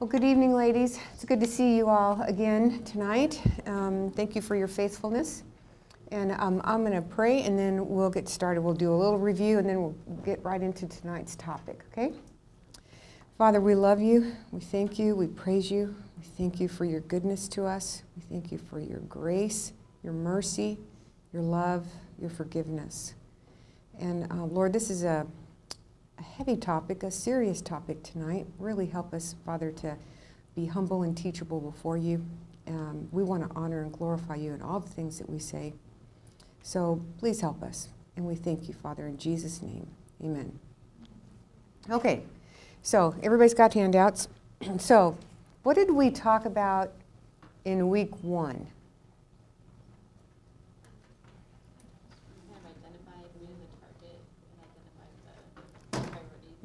Well, good evening, ladies. It's good to see you all again tonight. Um, thank you for your faithfulness. And um, I'm going to pray and then we'll get started. We'll do a little review and then we'll get right into tonight's topic, okay? Father, we love you. We thank you. We praise you. We thank you for your goodness to us. We thank you for your grace, your mercy, your love, your forgiveness. And uh, Lord, this is a a heavy topic, a serious topic tonight. Really help us, Father, to be humble and teachable before you. Um, we want to honor and glorify you in all the things that we say. So please help us. And we thank you, Father, in Jesus' name. Amen. Okay, so everybody's got handouts. so, what did we talk about in week one?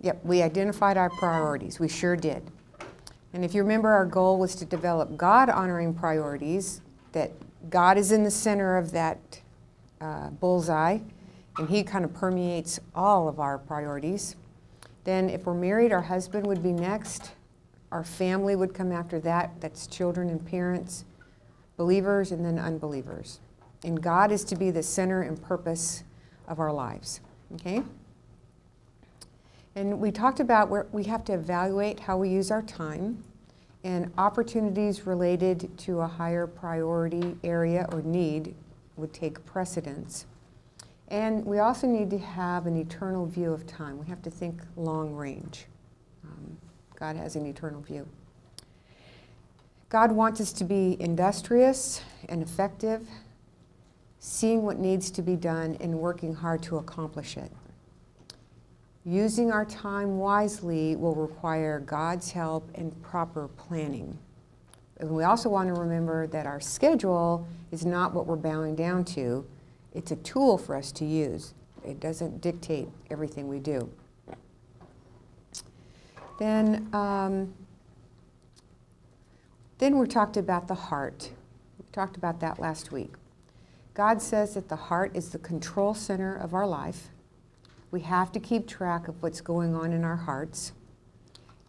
Yep, we identified our priorities. We sure did. And if you remember, our goal was to develop God honoring priorities, that God is in the center of that uh, bullseye, and He kind of permeates all of our priorities. Then, if we're married, our husband would be next. Our family would come after that. That's children and parents, believers, and then unbelievers. And God is to be the center and purpose of our lives. Okay? And we talked about where we have to evaluate how we use our time and opportunities related to a higher priority area or need would take precedence. And we also need to have an eternal view of time. We have to think long range. Um, God has an eternal view. God wants us to be industrious and effective, seeing what needs to be done and working hard to accomplish it. Using our time wisely will require God's help and proper planning. And we also want to remember that our schedule is not what we're bowing down to. It's a tool for us to use. It doesn't dictate everything we do. Then, um, then we talked about the heart. We talked about that last week. God says that the heart is the control center of our life. We have to keep track of what's going on in our hearts.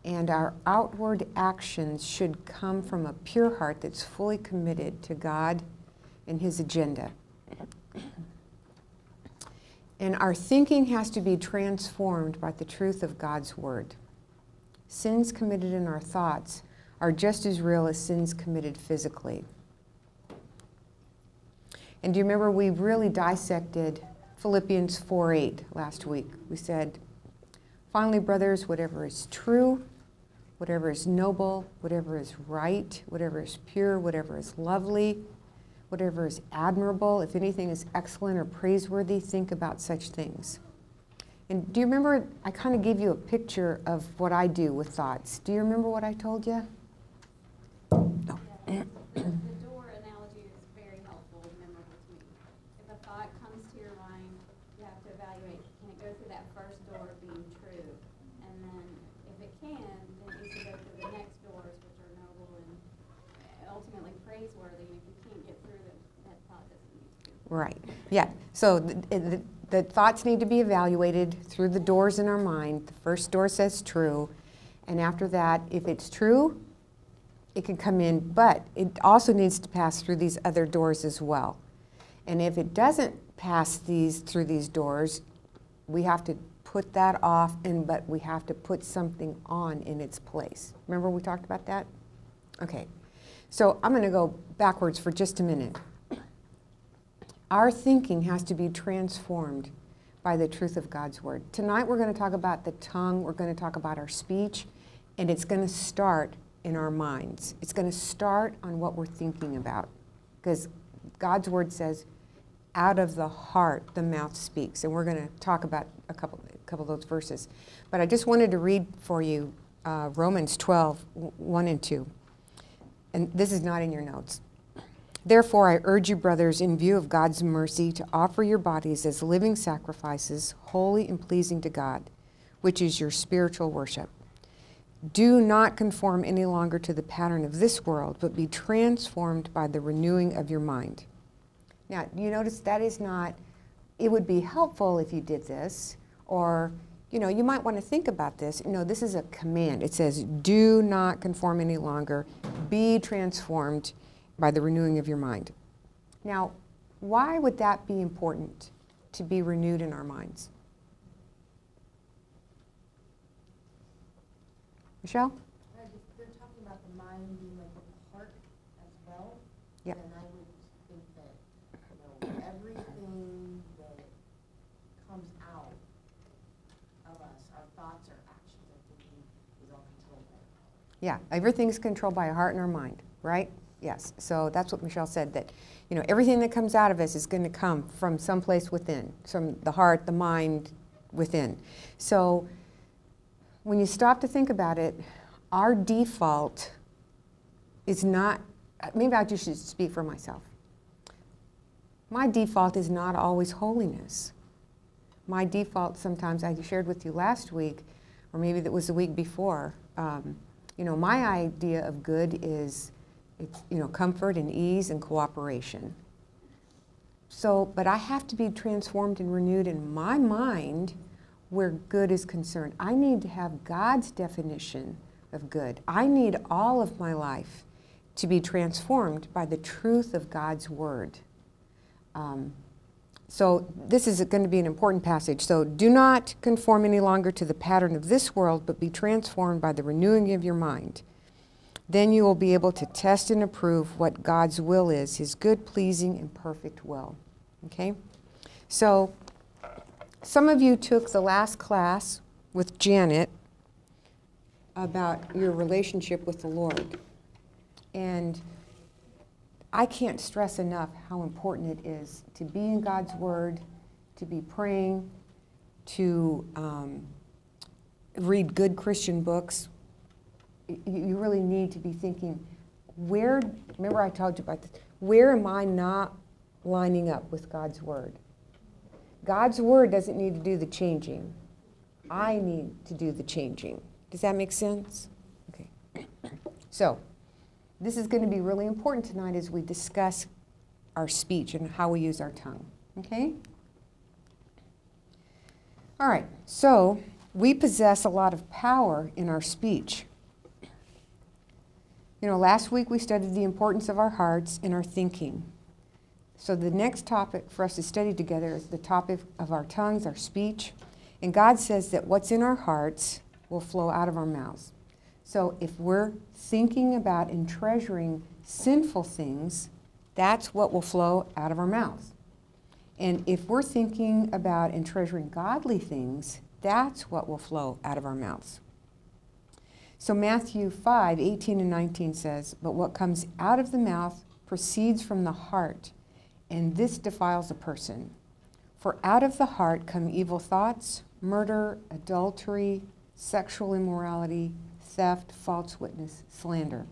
And our outward actions should come from a pure heart that's fully committed to God and His agenda. And our thinking has to be transformed by the truth of God's Word. Sins committed in our thoughts are just as real as sins committed physically. And do you remember we really dissected Philippians 4:8 last week. We said, Finally, brothers, whatever is true, whatever is noble, whatever is right, whatever is pure, whatever is lovely, whatever is admirable, if anything is excellent or praiseworthy, think about such things. And do you remember, I kind of gave you a picture of what I do with thoughts. Do you remember what I told you? No. Right. Yeah. So the, the, the, thoughts need to be evaluated through the doors in our mind. The first door says true. And after that, if it's true, it can come in, but it also needs to pass through these other doors as well. And if it doesn't pass these through these doors, we have to put that off and but we have to put something on in its place. Remember we talked about that? Okay. So I'm going to go backwards for just a minute. Our thinking has to be transformed by the truth of God's Word. Tonight we're going to talk about the tongue, we're going to talk about our speech, and it's going to start in our minds. It's going to start on what we're thinking about. Because God's Word says, out of the heart the mouth speaks. And we're going to talk about a couple, a couple of those verses. But I just wanted to read for you uh, Romans 12, 1 and 2. And this is not in your notes. Therefore, I urge you, brothers, in view of God's mercy, to offer your bodies as living sacrifices, holy and pleasing to God, which is your spiritual worship. Do not conform any longer to the pattern of this world, but be transformed by the renewing of your mind. Now, you notice that is not, it would be helpful if you did this, or, you know, you might want to think about this. Know, this is a command. It says, do not conform any longer, be transformed by the renewing of your mind. Now, why would that be important to be renewed in our minds? Michelle? They're talking about the mind being like heart as well. Yep. And I would think that, you know, everything that comes out of us, our thoughts, our actions, our thinking, is all controlled by our heart. Yeah, everything's controlled by our heart and our mind, right? Yes. So that's what Michelle said that, you know, everything that comes out of us is going to come from someplace within, from the heart, the mind, within. So when you stop to think about it, our default is not, maybe I just should speak for myself. My default is not always holiness. My default sometimes, I shared with you last week, or maybe that was the week before, um, you know, my idea of good is, it's, you know, comfort and ease and cooperation. So, but I have to be transformed and renewed in my mind where good is concerned. I need to have God's definition of good. I need all of my life to be transformed by the truth of God's word. Um, so this is going to be an important passage. So do not conform any longer to the pattern of this world, but be transformed by the renewing of your mind. Then you will be able to test and approve what God's will is, his good, pleasing, and perfect will. Okay? So some of you took the last class with Janet about your relationship with the Lord. And I can't stress enough how important it is to be in God's Word, to be praying, to um, read good Christian books. You really need to be thinking, where, remember I told you about this, where am I not lining up with God's Word? God's Word doesn't need to do the changing. I need to do the changing. Does that make sense? Okay. So, this is going to be really important tonight as we discuss our speech and how we use our tongue. Okay? All right, so we possess a lot of power in our speech. You know, last week we studied the importance of our hearts and our thinking. So the next topic for us to study together is the topic of our tongues, our speech. And God says that what's in our hearts will flow out of our mouths. So if we're thinking about and treasuring sinful things, that's what will flow out of our mouths. And if we're thinking about and treasuring godly things, that's what will flow out of our mouths. So Matthew 5, 18 and 19 says, But what comes out of the mouth proceeds from the heart, and this defiles a person. For out of the heart come evil thoughts, murder, adultery, sexual immorality, theft, false witness, slander.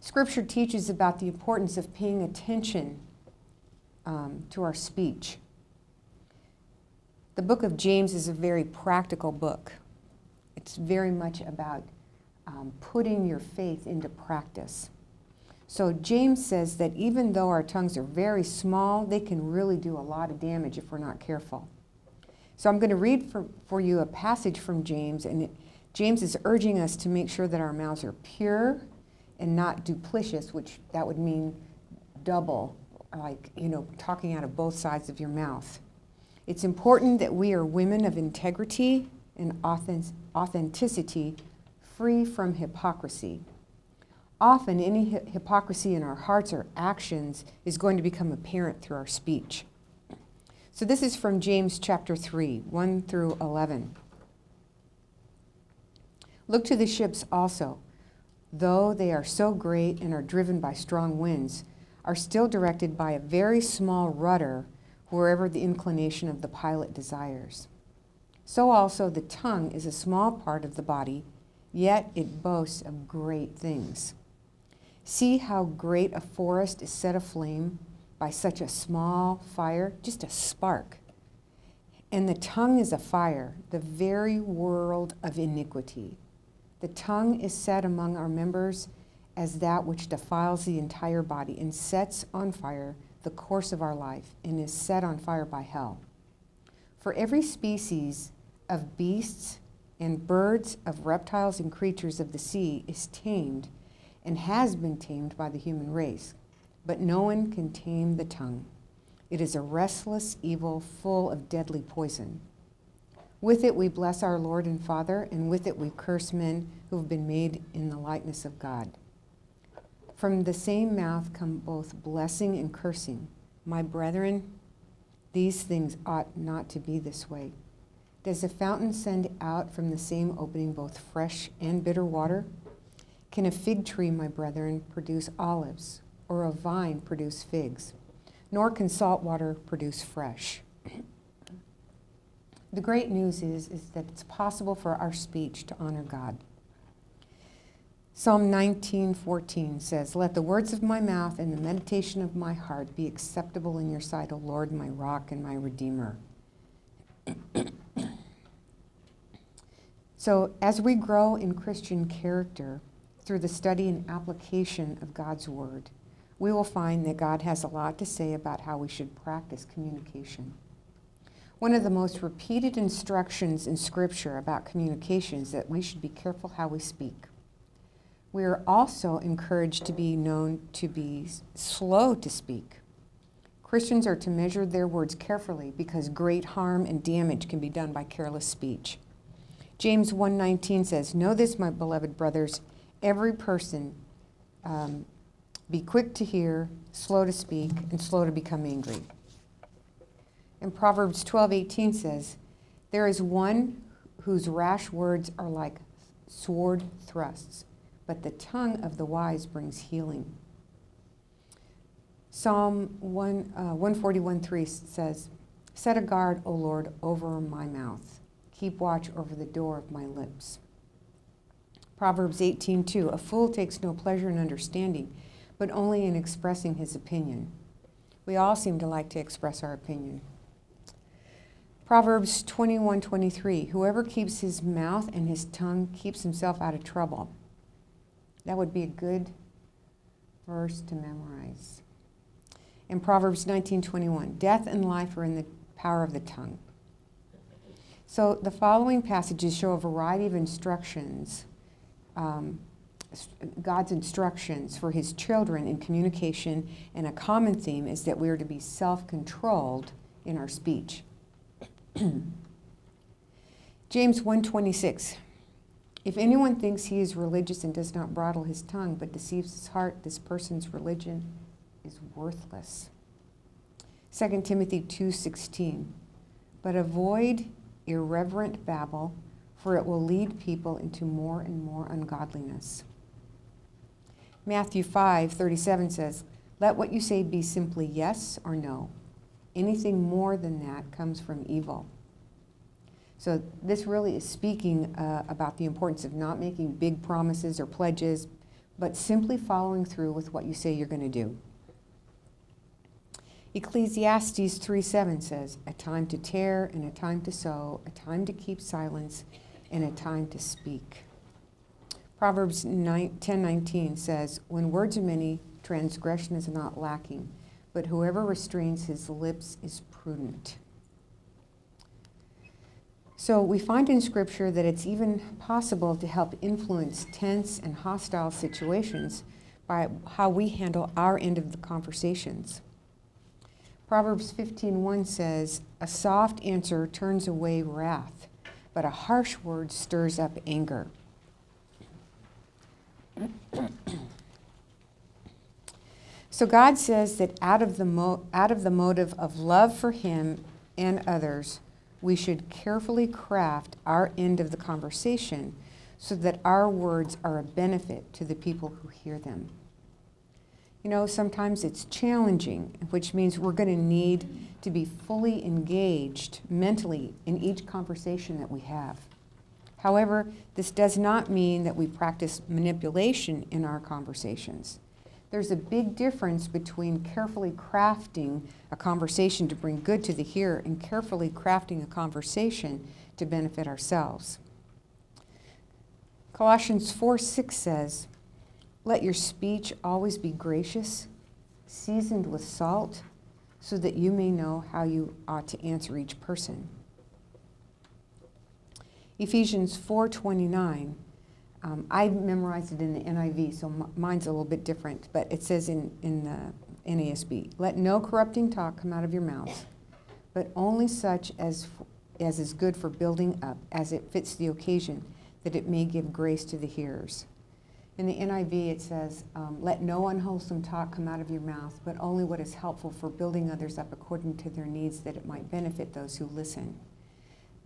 Scripture teaches about the importance of paying attention um, to our speech. The book of James is a very practical book. It's very much about um, putting your faith into practice. So James says that even though our tongues are very small, they can really do a lot of damage if we're not careful. So I'm going to read for, for you a passage from James, and it, James is urging us to make sure that our mouths are pure and not duplicitous, which that would mean double, like, you know, talking out of both sides of your mouth. It's important that we are women of integrity and authenticity, free from hypocrisy. Often, any hy- hypocrisy in our hearts or actions is going to become apparent through our speech. So, this is from James chapter 3, 1 through 11. Look to the ships also, though they are so great and are driven by strong winds, are still directed by a very small rudder wherever the inclination of the pilot desires. So also the tongue is a small part of the body, yet it boasts of great things. See how great a forest is set aflame by such a small fire, just a spark. And the tongue is a fire, the very world of iniquity. The tongue is set among our members as that which defiles the entire body and sets on fire the course of our life and is set on fire by hell. For every species of beasts and birds, of reptiles and creatures of the sea is tamed and has been tamed by the human race. But no one can tame the tongue. It is a restless evil full of deadly poison. With it we bless our Lord and Father, and with it we curse men who have been made in the likeness of God. From the same mouth come both blessing and cursing. My brethren, these things ought not to be this way. Does a fountain send out from the same opening both fresh and bitter water? Can a fig tree, my brethren, produce olives, or a vine produce figs? Nor can salt water produce fresh. The great news is, is that it's possible for our speech to honor God. Psalm 19:14 says, "Let the words of my mouth and the meditation of my heart be acceptable in your sight, O Lord, my rock and my redeemer." so, as we grow in Christian character through the study and application of God's word, we will find that God has a lot to say about how we should practice communication. One of the most repeated instructions in Scripture about communication is that we should be careful how we speak. We are also encouraged to be known to be slow to speak. Christians are to measure their words carefully because great harm and damage can be done by careless speech. James 1:19 says, "Know this, my beloved brothers, every person um, be quick to hear, slow to speak, and slow to become angry." And Proverbs 12:18 says, "There is one whose rash words are like sword thrusts." but the tongue of the wise brings healing. Psalm 1, uh, 141 3 says, Set a guard, O Lord, over my mouth. Keep watch over the door of my lips. Proverbs 18:2 A fool takes no pleasure in understanding, but only in expressing his opinion. We all seem to like to express our opinion. Proverbs 21:23 Whoever keeps his mouth and his tongue keeps himself out of trouble. That would be a good verse to memorize. In Proverbs 19:21, death and life are in the power of the tongue. So the following passages show a variety of instructions, um, God's instructions for his children in communication, and a common theme is that we are to be self-controlled in our speech. James 1:26 if anyone thinks he is religious and does not bridle his tongue but deceives his heart, this person's religion is worthless. 2 Timothy 2:16 But avoid irreverent babble, for it will lead people into more and more ungodliness. Matthew 5:37 says, "Let what you say be simply yes or no. Anything more than that comes from evil." So this really is speaking uh, about the importance of not making big promises or pledges, but simply following through with what you say you're going to do. Ecclesiastes 3:7 says, "A time to tear and a time to sow, a time to keep silence and a time to speak." Proverbs 10:19 says, "When words are many, transgression is not lacking, but whoever restrains his lips is prudent." So we find in Scripture that it's even possible to help influence tense and hostile situations by how we handle our end of the conversations. Proverbs 15:1 says, "A soft answer turns away wrath, but a harsh word stirs up anger." so God says that out of the out of the motive of love for him and others, we should carefully craft our end of the conversation so that our words are a benefit to the people who hear them. You know, sometimes it's challenging, which means we're going to need to be fully engaged mentally in each conversation that we have. However, this does not mean that we practice manipulation in our conversations. There's a big difference between carefully crafting a conversation to bring good to the hearer and carefully crafting a conversation to benefit ourselves. Colossians 4 6 says, Let your speech always be gracious, seasoned with salt, so that you may know how you ought to answer each person. Ephesians 4:29. Um, I memorized it in the NIV, so mine's a little bit different, but it says in, in the NASB, "Let no corrupting talk come out of your mouths, but only such as, as is good for building up, as it fits the occasion, that it may give grace to the hearers." In the NIV, it says, um, "Let no unwholesome talk come out of your mouth, but only what is helpful for building others up according to their needs, that it might benefit those who listen."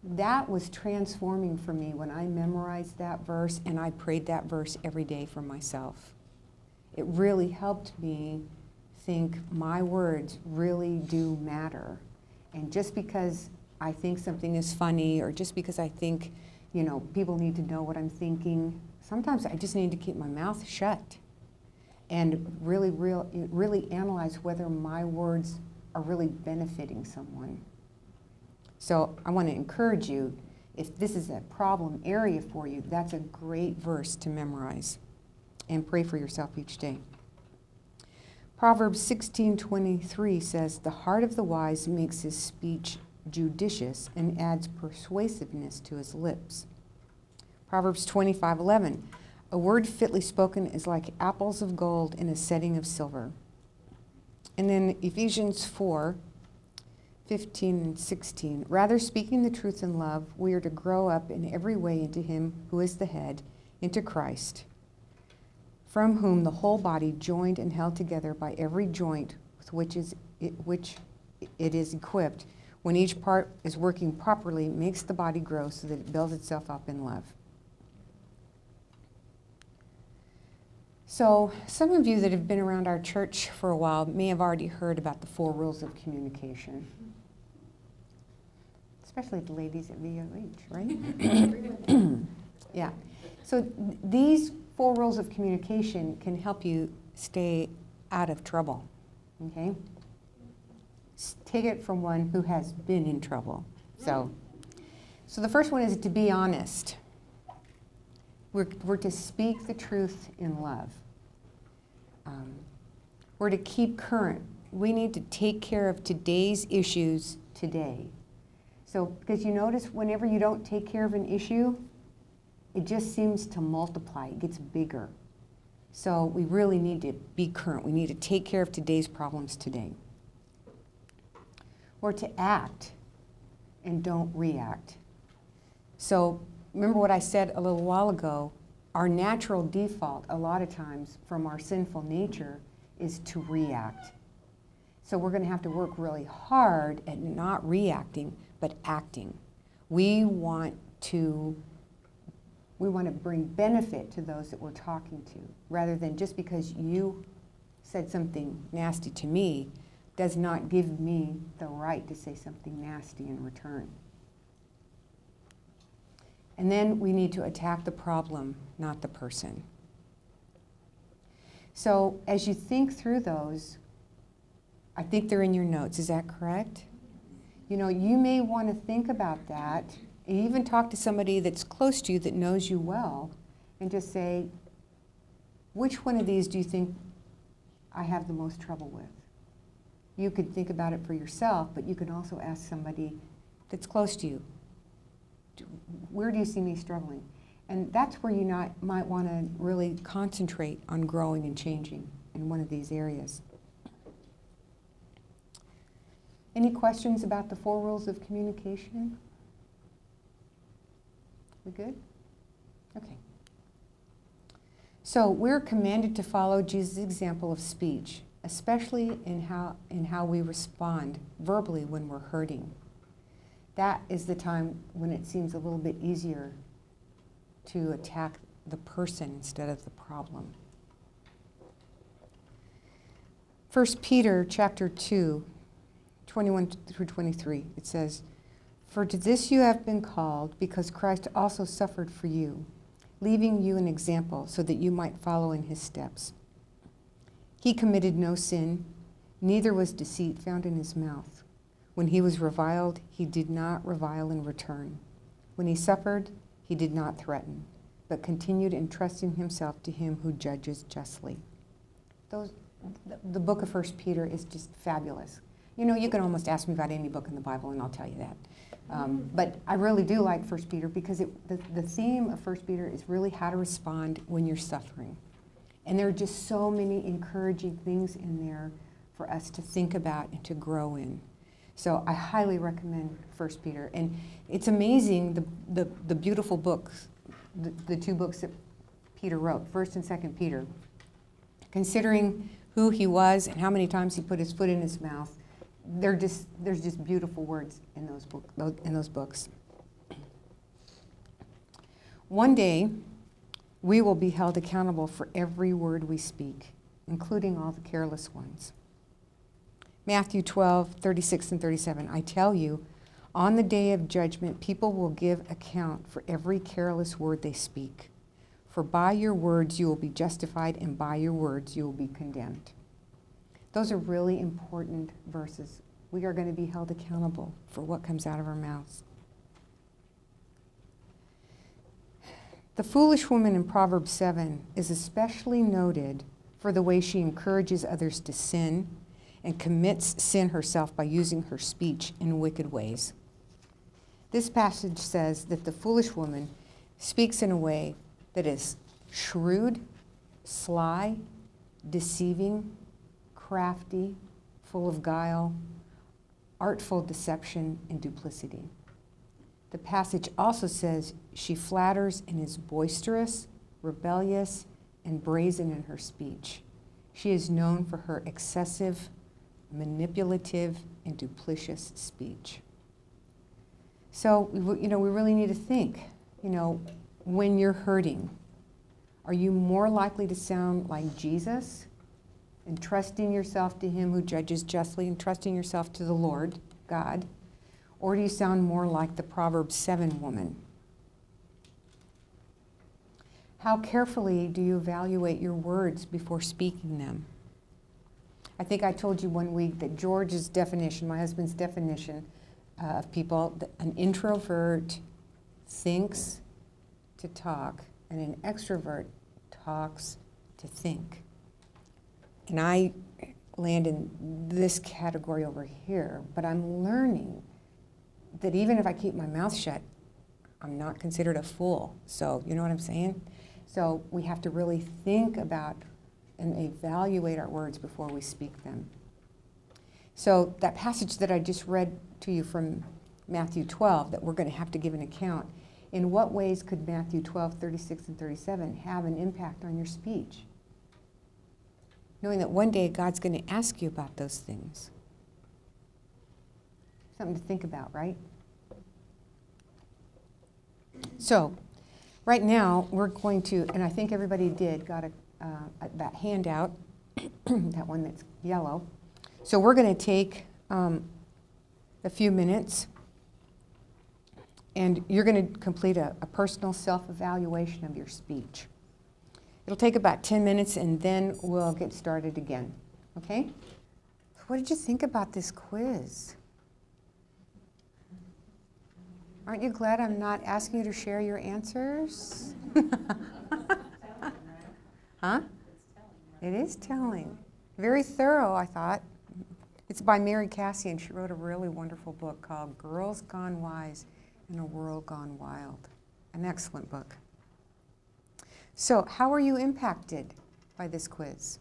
That was transforming for me when I memorized that verse and I prayed that verse every day for myself. It really helped me think my words really do matter. And just because I think something is funny or just because I think, you know, people need to know what I'm thinking, sometimes I just need to keep my mouth shut and really, real, really analyze whether my words are really benefiting someone. So I want to encourage you, if this is a problem area for you, that's a great verse to memorize and pray for yourself each day. Proverbs 16:23 says, "The heart of the wise makes his speech judicious and adds persuasiveness to his lips." Proverbs 25:11, "A word fitly spoken is like apples of gold in a setting of silver." And then Ephesians 4 15 and 16. Rather, speaking the truth in love, we are to grow up in every way into Him who is the head, into Christ, from whom the whole body, joined and held together by every joint with which, is it, which it is equipped, when each part is working properly, makes the body grow so that it builds itself up in love. So, some of you that have been around our church for a while may have already heard about the four rules of communication especially the ladies at VOH, right? yeah. So th- these four rules of communication can help you stay out of trouble. Okay? Take it from one who has been in trouble. So, so the first one is to be honest. We're, we're to speak the truth in love. Um, we're to keep current. We need to take care of today's issues today. So, because you notice whenever you don't take care of an issue, it just seems to multiply, it gets bigger. So, we really need to be current. We need to take care of today's problems today. Or to act and don't react. So, remember what I said a little while ago? Our natural default, a lot of times, from our sinful nature, is to react. So, we're going to have to work really hard at not reacting but acting. We want to we want to bring benefit to those that we're talking to rather than just because you said something nasty to me does not give me the right to say something nasty in return. And then we need to attack the problem, not the person. So as you think through those, I think they're in your notes. Is that correct? You know, you may want to think about that and even talk to somebody that's close to you that knows you well and just say, which one of these do you think I have the most trouble with? You could think about it for yourself, but you can also ask somebody that's close to you, where do you see me struggling? And that's where you not, might want to really concentrate on growing and changing in one of these areas. Any questions about the four rules of communication? We good? Okay. So we're commanded to follow Jesus' example of speech, especially in how, in how we respond verbally when we're hurting. That is the time when it seems a little bit easier to attack the person instead of the problem. 1 Peter chapter 2 21 through 23, it says, For to this you have been called, because Christ also suffered for you, leaving you an example so that you might follow in his steps. He committed no sin, neither was deceit found in his mouth. When he was reviled, he did not revile in return. When he suffered, he did not threaten, but continued entrusting himself to him who judges justly. Those, the book of First Peter is just fabulous. You know, you can almost ask me about any book in the Bible, and I'll tell you that. Um, but I really do like First Peter because it, the, the theme of First Peter is really how to respond when you're suffering. And there are just so many encouraging things in there for us to think about and to grow in. So I highly recommend First Peter. And it's amazing the, the, the beautiful books, the, the two books that Peter wrote, First and Second Peter. Considering who he was and how many times he put his foot in his mouth, they're just, there's just beautiful words in those, book, in those books. One day, we will be held accountable for every word we speak, including all the careless ones. Matthew 12, 36 and 37. I tell you, on the day of judgment, people will give account for every careless word they speak. For by your words you will be justified, and by your words you will be condemned. Those are really important verses. We are going to be held accountable for what comes out of our mouths. The foolish woman in Proverbs 7 is especially noted for the way she encourages others to sin and commits sin herself by using her speech in wicked ways. This passage says that the foolish woman speaks in a way that is shrewd, sly, deceiving, crafty, full of guile, artful deception, and duplicity. The passage also says she flatters and is boisterous, rebellious, and brazen in her speech. She is known for her excessive, manipulative, and duplicitous speech. So, you know, we really need to think, you know, when you're hurting, are you more likely to sound like Jesus and trusting yourself to Him who judges justly and trusting yourself to the Lord, God? Or do you sound more like the Proverbs 7 woman? How carefully do you evaluate your words before speaking them? I think I told you one week that George's definition, my husband's definition uh, of people, an introvert thinks to talk, and an extrovert talks to think. And I land in this category over here, but I'm learning that even if I keep my mouth shut, I'm not considered a fool. So, you know what I'm saying? So, we have to really think about and evaluate our words before we speak them. So, that passage that I just read to you from Matthew 12, that we're going to have to give an account, in what ways could Matthew 12, 36, and 37 have an impact on your speech? Knowing that one day God's going to ask you about those things. Something to think about, right? So, right now, we're going to, and I think everybody did, got a, uh, that handout, that one that's yellow. So, we're going to take um, a few minutes and you're going to complete a, a personal self evaluation of your speech. It'll take about 10 minutes and then we'll get started again. Okay? What did you think about this quiz? Aren't you glad I'm not asking you to share your answers? huh? It is telling. Very thorough, I thought. It's by Mary Kassian. She wrote a really wonderful book called Girls Gone Wise in a World Gone Wild. An excellent book. So, how are you impacted by this quiz?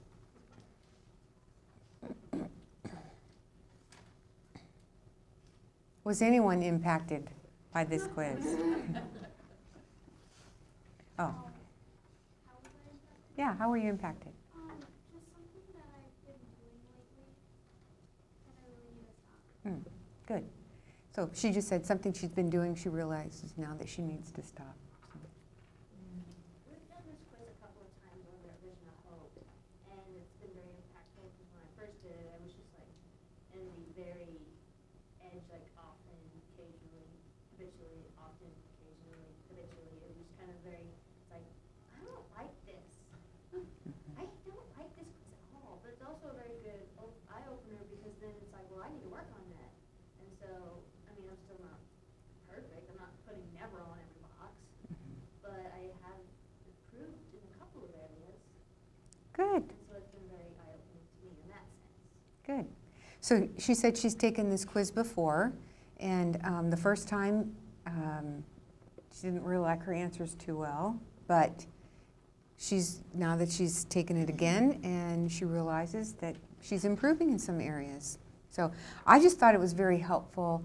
Was anyone impacted by this quiz? oh. Yeah, how were you impacted? Hmm, good. So she just said something she's been doing, she realizes now that she needs to stop. Good. So it's been very eye-opening to me in that sense. Good. So she said she's taken this quiz before, And um, the first time, um, she didn't really like her answers too well, but she's now that she's taken it again and she realizes that she's improving in some areas. So I just thought it was very helpful.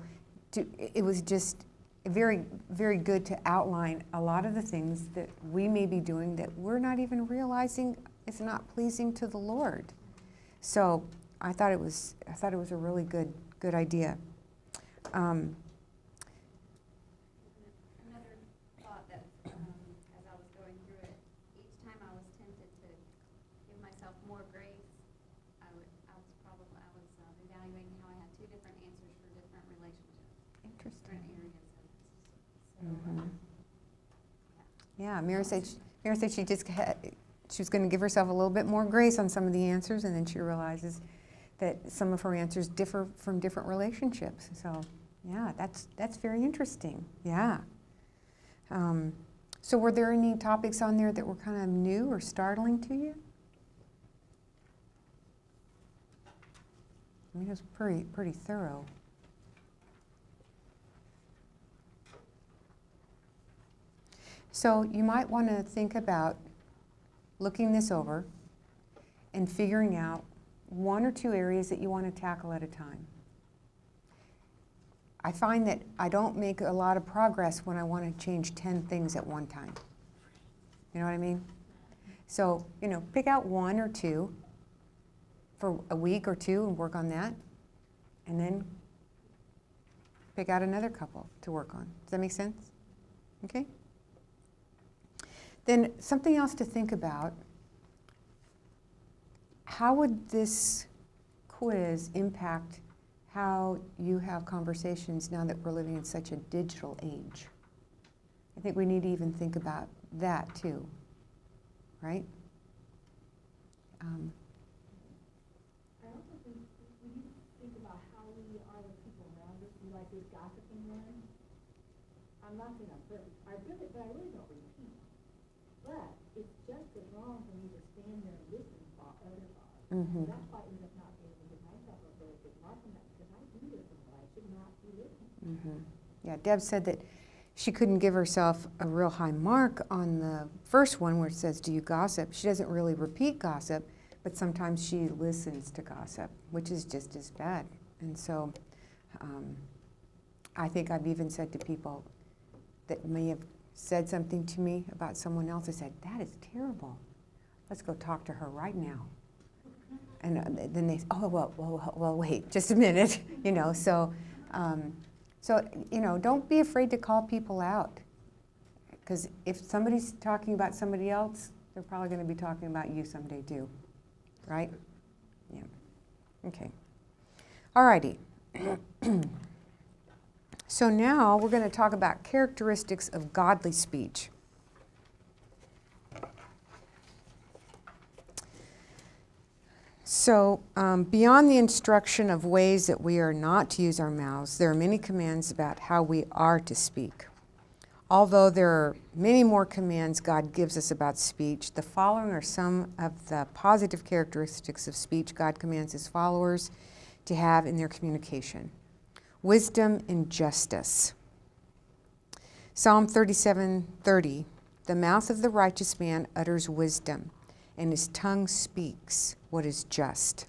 To, it was just very, very good to outline a lot of the things that we may be doing that we're not even realizing is not pleasing to the Lord. So I thought it was, I thought it was a really good, good idea. Um, Another thought that, um, as I was going through it, each time I was tempted to give myself more grace, I was probably, I was um, evaluating how I had two different answers for different relationships, different areas of, so, mm-hmm. um, Yeah, Mary said, she- Mary said she just had, she was going to give herself a little bit more grace on some of the answers, and then she realizes that some of her answers differ from different relationships. So, yeah, that's that's very interesting. Yeah. Um, so, were there any topics on there that were kind of new or startling to you? I mean, it was pretty pretty thorough. So you might want to think about looking this over and figuring out one or two areas that you want to tackle at a time. I find that I don't make a lot of progress when I want to change 10 things at one time. You know what I mean? So, you know, pick out one or two for a week or two and work on that, and then pick out another couple to work on. Does that make sense? Okay? Then something else to think about, how would this quiz impact how you have conversations now that we're living in such a digital age? I think we need to even think about that too, right? Um, I also think we need to think about how we are with people around us, we like this gossiping one. I'm not saying I'm perfect, I really, but I really don't repeat. But it's just as wrong for me to stand there and listen while mhm. That's why I end up not being able to give myself a very good that, because I do listen, but I should not be listening. Mhm. Yeah, Deb said that she couldn't give herself a real high mark on the first one where it says, Do you gossip? She doesn't really repeat gossip, but sometimes she listens to gossip, which is just as bad. And so um, I think I've even said to people that may have said something to me about someone else, I said, That is terrible. Let's go talk to her right now. And uh, then they, oh, well, well, well, wait, just a minute, you know. So, um, so you know, don't be afraid to call people out, because if somebody's talking about somebody else, they're probably going to be talking about you someday too, right? Yeah. Okay. All righty. so now we're going to talk about characteristics of godly speech. So, um, beyond the instruction of ways that we are not to use our mouths, there are many commands about how we are to speak. Although there are many more commands God gives us about speech, the following are some of the positive characteristics of speech God commands His followers to have in their communication wisdom and justice. Psalm 37:30 The mouth of the righteous man utters wisdom, and his tongue speaks what is just.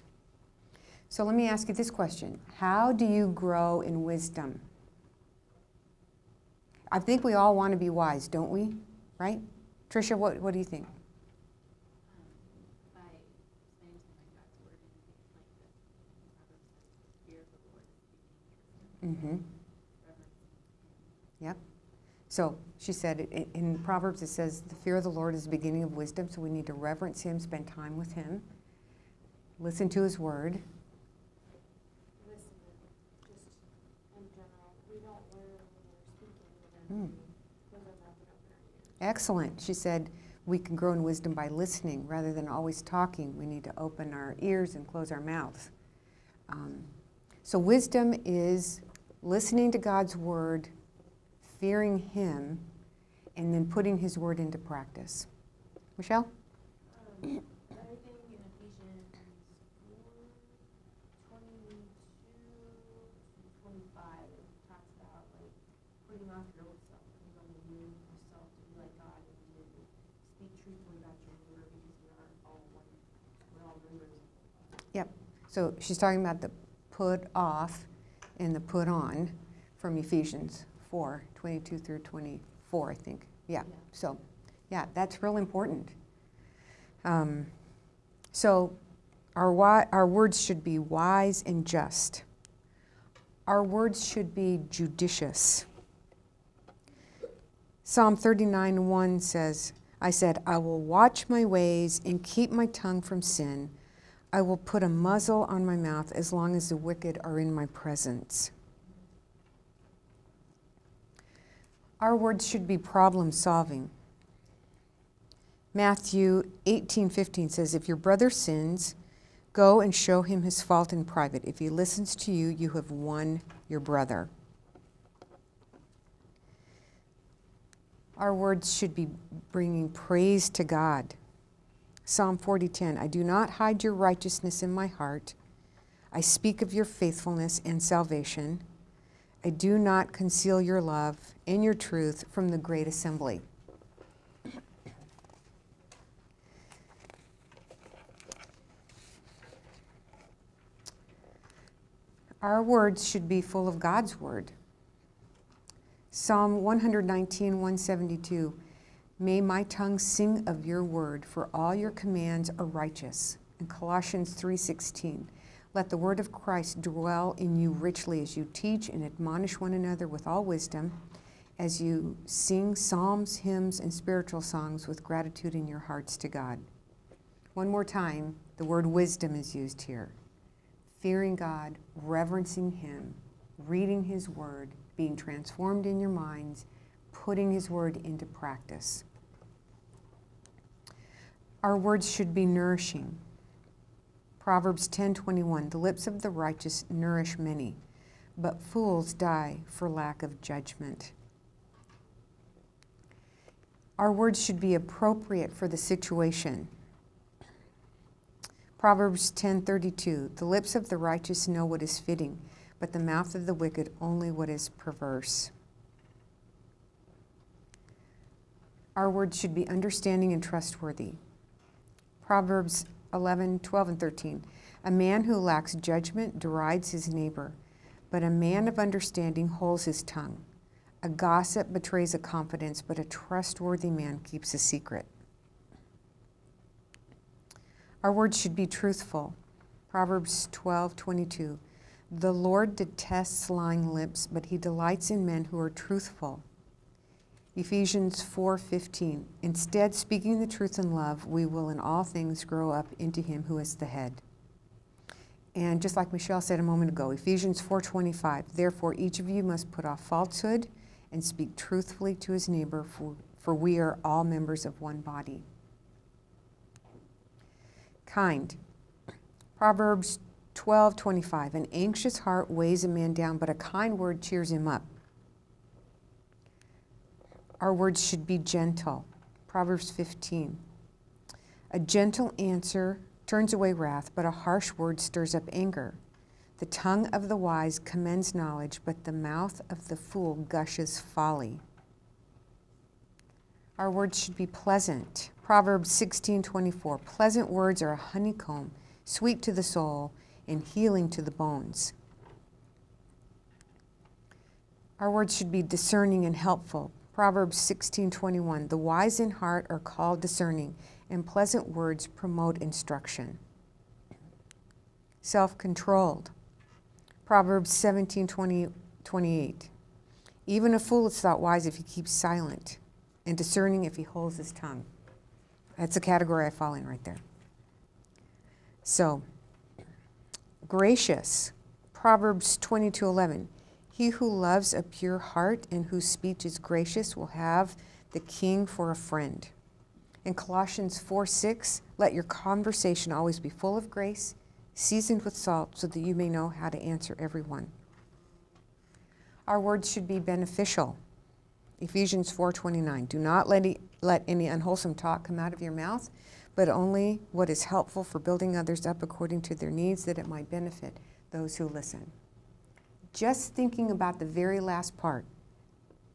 So let me ask you this question How do you grow in wisdom? I think we all want to be wise, don't we? Right? Tricia, what, what do you think? Mm-hmm. Yep. So she said in Proverbs it says, the fear of the Lord is the beginning of wisdom, so we need to reverence Him, spend time with Him, listen to His word. Listen, just in general, we don't learn when we're speaking, we Mm. learn when we're mouth and open our ears. Excellent. She said we can grow in wisdom by listening rather than always talking. We need to open our ears and close our mouths. Um, so, wisdom is listening to God's word, fearing Him, and then putting His word into practice. Michelle? Um, everything in Ephesians four, twenty-two to twenty-five, it talks So she's talking about the put off and the put on from Ephesians 4 22 through 24, I think. Yeah. Yeah. So, yeah, that's real important. Um, so, our, our words should be wise and just. Our words should be judicious. Psalm 39 1 says, I said, I will watch my ways and keep my tongue from sin. I will put a muzzle on my mouth as long as the wicked are in my presence. Our words should be problem solving. Matthew 18:15 says if your brother sins, go and show him his fault in private. If he listens to you, you have won your brother. Our words should be bringing praise to God. Psalm 40:10 I do not hide your righteousness in my heart. I speak of your faithfulness and salvation. I do not conceal your love and your truth from the great assembly. Our words should be full of God's word. Psalm 119, 172. May my tongue sing of your word, for all your commands are righteous. In Colossians 3:16. Let the word of Christ dwell in you richly as you teach and admonish one another with all wisdom, as you sing psalms, hymns, and spiritual songs with gratitude in your hearts to God. One more time, the word wisdom is used here. Fearing God, reverencing Him, reading His Word, being transformed in your minds, putting His Word into practice. Our words should be nourishing. Proverbs 10:21 The lips of the righteous nourish many, but fools die for lack of judgment. Our words should be appropriate for the situation. Proverbs 10:32 The lips of the righteous know what is fitting, but the mouth of the wicked only what is perverse. Our words should be understanding and trustworthy. Proverbs 11, 12, and 13 A man who lacks judgment derides his neighbor, but a man of understanding holds his tongue. A gossip betrays a confidence, but a trustworthy man keeps a secret. Our words should be truthful. Proverbs 12:22. The Lord detests lying lips, but he delights in men who are truthful. Ephesians 4:15. Instead, speaking the truth in love, we will in all things grow up into him who is the head. And just like Michelle said a moment ago, Ephesians 4:25. Therefore, each of you must put off falsehood and speak truthfully to his neighbor, for, for we are all members of one body. Kind. Proverbs 12:25 An anxious heart weighs a man down, but a kind word cheers him up. Our words should be gentle. Proverbs 15. A gentle answer turns away wrath, but a harsh word stirs up anger. The tongue of the wise commends knowledge, but the mouth of the fool gushes folly. Our words should be pleasant. Proverbs 16:24 Pleasant words are a honeycomb, sweet to the soul and healing to the bones. Our words should be discerning and helpful. Proverbs 16:21 The wise in heart are called discerning, and pleasant words promote instruction. Self-controlled. Proverbs 17:28 Even a fool is thought wise if he keeps silent, and discerning if he holds his tongue. That's a category I fall in right there. So, gracious. Proverbs 22:11. He who loves a pure heart and whose speech is gracious will have the king for a friend. In Colossians 4:6, let your conversation always be full of grace, seasoned with salt, so that you may know how to answer everyone. Our words should be beneficial. Ephesians 4:29. Do not let, e- let any unwholesome talk come out of your mouth, but only what is helpful for building others up according to their needs that it might benefit those who listen. Just thinking about the very last part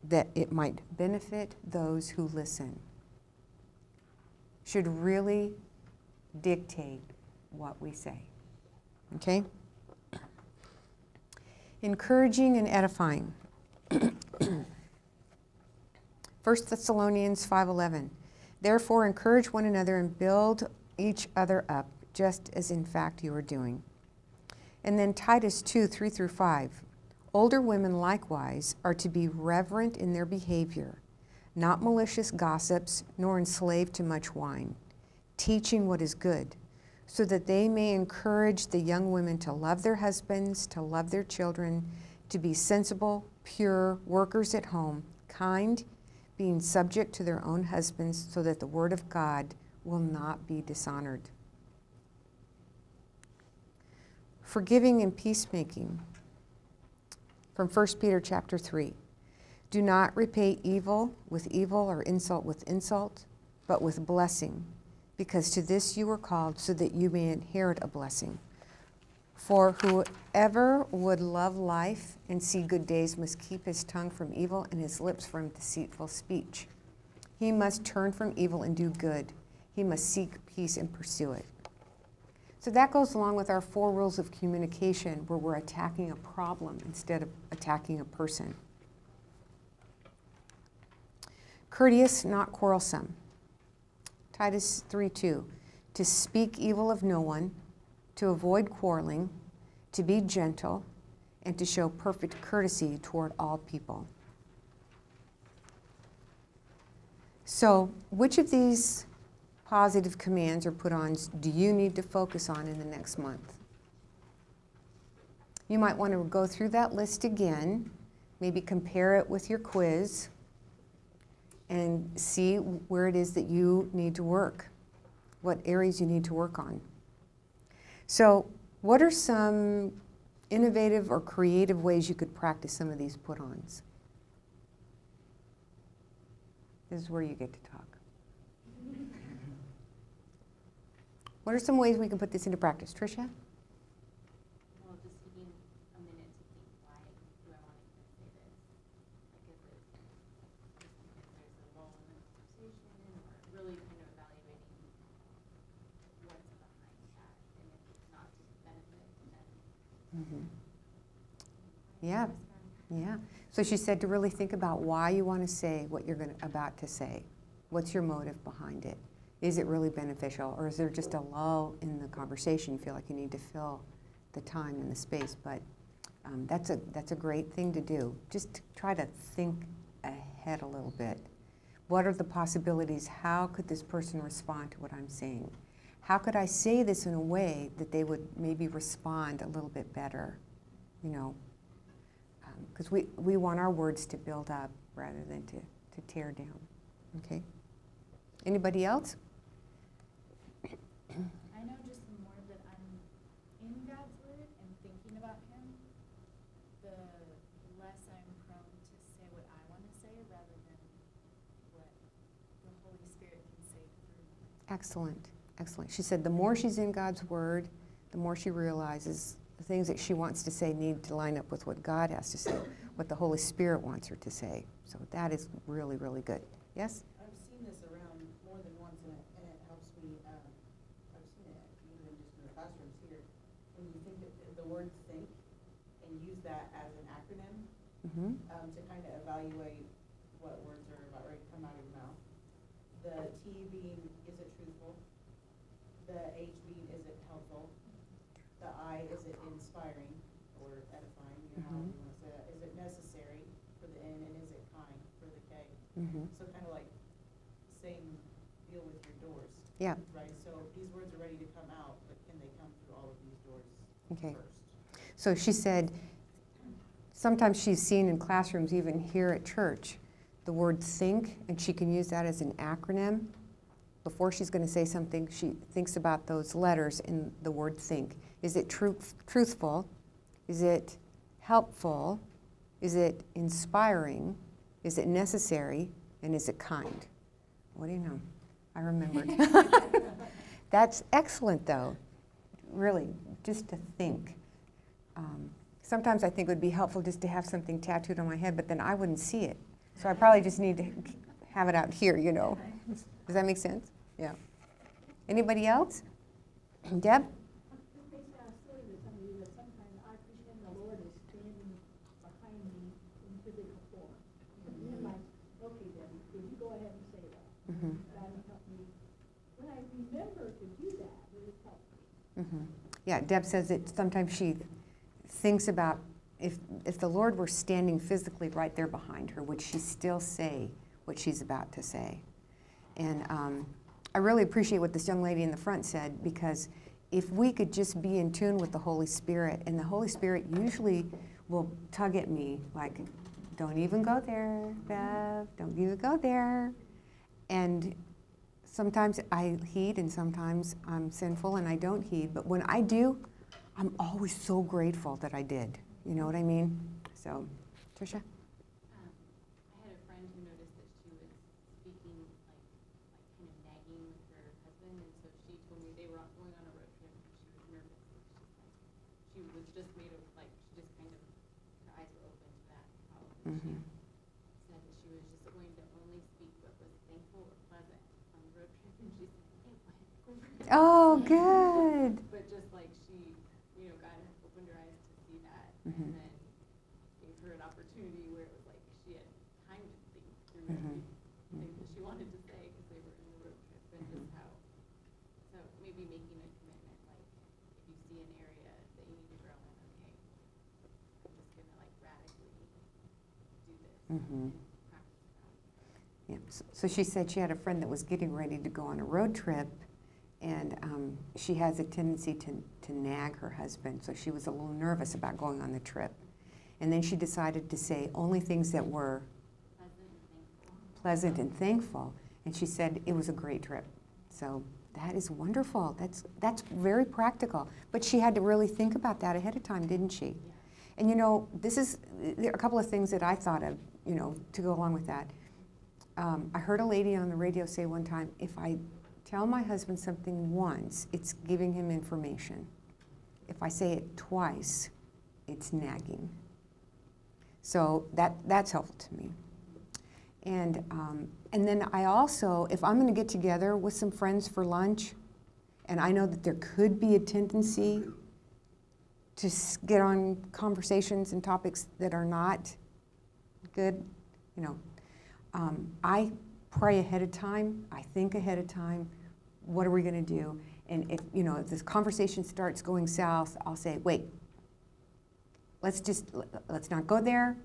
that it might benefit those who listen should really dictate what we say. Okay? Encouraging and edifying. 1 Thessalonians 5:11. Therefore encourage one another and build each other up, just as in fact you are doing. And then Titus 2, 3 through 5. Older women likewise are to be reverent in their behavior, not malicious gossips, nor enslaved to much wine, teaching what is good, so that they may encourage the young women to love their husbands, to love their children, to be sensible, pure, workers at home, kind, being subject to their own husbands, so that the word of God will not be dishonored. Forgiving and peacemaking. From 1 Peter chapter 3. Do not repay evil with evil or insult with insult, but with blessing, because to this you were called, so that you may inherit a blessing. For whoever would love life and see good days must keep his tongue from evil and his lips from deceitful speech. He must turn from evil and do good. He must seek peace and pursue it. So that goes along with our four rules of communication, where we're attacking a problem instead of attacking a person. Courteous, not quarrelsome. Titus 3 2. To speak evil of no one, to avoid quarreling, to be gentle, and to show perfect courtesy toward all people. So, which of these positive commands are put on, do you need to focus on in the next month? You might want to go through that list again, maybe compare it with your quiz, and see where it is that you need to work, what areas you need to work on. So, what are some innovative or creative ways you could practice some of these put ons? This is where you get to talk. What are some ways we can put this into practice? Tricia? Well, just taking a minute to think, why do I want to even say this? Like, is it just because there's a lull in the conversation, or really kind of evaluating what's behind that, and if it's not to benefit, then. Mm-hmm. Yeah, yeah. So she said to really think about why you want to say what you're going to, about to say. What's your motive behind it? Is it really beneficial, or is there just a lull in the conversation? You feel like you need to fill the time and the space, but um, that's a that's a great thing to do. Just to try to think ahead a little bit. What are the possibilities? How could this person respond to what I'm saying? How could I say this in a way that they would maybe respond a little bit better? You know, because um, we, we want our words to build up rather than to, to tear down. Okay? Anybody else? I know just the more that I'm in God's Word and thinking about Him, the less I'm prone to say what I want to say rather than what the Holy Spirit can say through me. Excellent, excellent. She said the more she's in God's Word, the more she realizes the things that she wants to say need to line up with what God has to say, what the Holy Spirit wants her to say. So that is really, really good. Yes? I've seen this around more than once, and it, and it helps me, um, I've seen it even just in the classrooms here. When you think of the word think and use that as an acronym, Mm-hmm. um, to kind of evaluate what words are about ready to come out of your mouth. The T being, is it truthful? The H being, is it helpful? The I, is it inspiring or edifying, you know, however you want to say that? Is it necessary for the N, and is it kind for the K? Mm-hmm. So kind of like same deal with your doors, Yeah, right? So these words are ready to come out, but can they come through all of these doors okay. first? So she said sometimes she's seen in classrooms, even here at church, the word think, and she can use that as an acronym. Before she's going to say something, she thinks about those letters in the word think. Is it truth, truthful? Is it helpful? Is it inspiring? Is it necessary? And is it kind? What do you know? I remembered. That's excellent, though. Really, just to think. Um, sometimes I think it would be helpful just to have something tattooed on my head, but then I wouldn't see it. So I probably just need to have it out here, you know. Does that make sense? Yeah. Anybody else? Deb? Mm-hmm. Yeah, Deb says that sometimes she thinks about if, if the Lord were standing physically right there behind her, would she still say what she's about to say? And um, I really appreciate what this young lady in the front said because if we could just be in tune with the Holy Spirit, and the Holy Spirit usually will tug at me like, don't even go there, Bev, don't even go there. And sometimes I heed and sometimes I'm sinful and I don't heed. But when I do, I'm always so grateful that I did. You know what I mean? So, Tricia? Um, I had a friend who noticed that she was speaking like, like kind of nagging with her husband, and so she told me they were out going on a road trip, and she was nervous. She's like, she was just made of, like, she just kind of, her eyes were open to that Mhm. She said that she was just going to only speak what was thankful or pleasant on the road trip, and she said, it went over. Oh, good. But just like she, you know, God opened her eyes to see that, Mhm. and then gave her an opportunity where it was like she had time to think through Mhm. every thing that she wanted to say because they were in the road trip and Mhm. just how. So maybe making a commitment, like if you see an area that you need to grow in, okay, I'm just gonna like radically Mhm. that. Yeah. So, she said she had a friend that was getting ready to go on a road trip, and um, she has a tendency to, to nag her husband. So she was a little nervous about going on the trip. And then she decided to say only things that were Pleasant and thankful. and she said it was a great trip. So that is wonderful. That's, that's very practical. But she had to really think about that ahead of time, didn't she? And you know, this is, there are a couple of things that I thought of, you know, to go along with that. Um, I heard a lady on the radio say one time, if I tell my husband something once, it's giving him information. If I say it twice, it's nagging. So that, that's helpful to me. And, um, and then I also, if I'm going to get together with some friends for lunch, and I know that there could be a tendency to get on conversations and topics that are not good, you know, um, I pray ahead of time. I think ahead of time. What are we going to do? And if you know, if this conversation starts going south, I'll say, wait. Let's just let's not go there.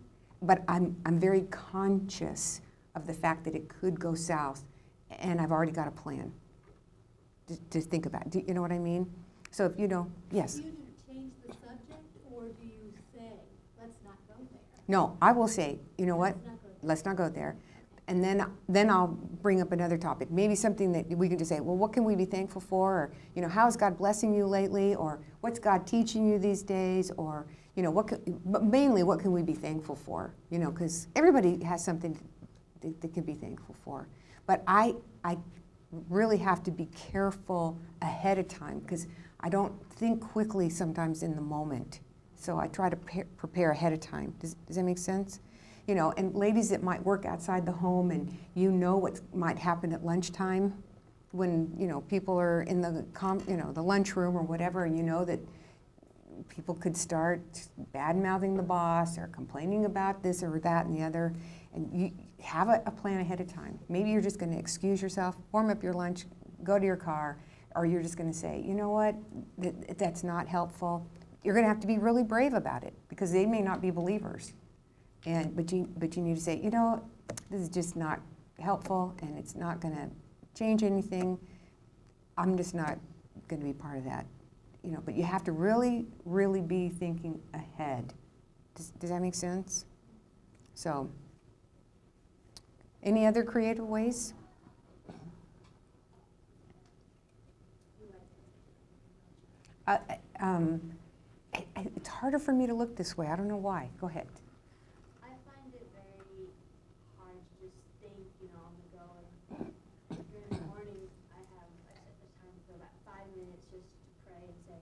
But I'm I'm very conscious of the fact that it could go south, and I've already got a plan to, to think about. Do you know what I mean? So if you know, yes. You change the subject, or do you say, let's not go there? No, I will say, you know what? Let's not go there. And then, then I'll bring up another topic, maybe something that we can just say, well, what can we be thankful for? Or, you know, how is God blessing you lately? Or what's God teaching you these days? Or, you know, what, can, but mainly, what can we be thankful for? You know, because everybody has something that they can be thankful for. But I, I really have to be careful ahead of time because I don't think quickly sometimes in the moment. So I try to pre- prepare ahead of time. Does, does that make sense? You know, and ladies that might work outside the home and you know what might happen at lunchtime when, you know, people are in the, com, you know, the lunchroom or whatever and you know that people could start bad mouthing the boss or complaining about this or that and the other. And you have a, a plan ahead of time. Maybe you're just going to excuse yourself, warm up your lunch, go to your car, or you're just going to say, you know what, Th- that's not helpful. You're going to have to be really brave about it because they may not be believers. And, but, you, but you need to say, you know, this is just not helpful and it's not going to change anything. I'm just not going to be part of that you know, but you have to really, really be thinking ahead. Does, does that make sense? So, any other creative ways? Uh, um, I- I- it's harder for me to look this way. I don't know why. Go ahead. I find it very hard to just think, you know, on the go. And during the morning, I have, I set the time for about five minutes just to pray and say,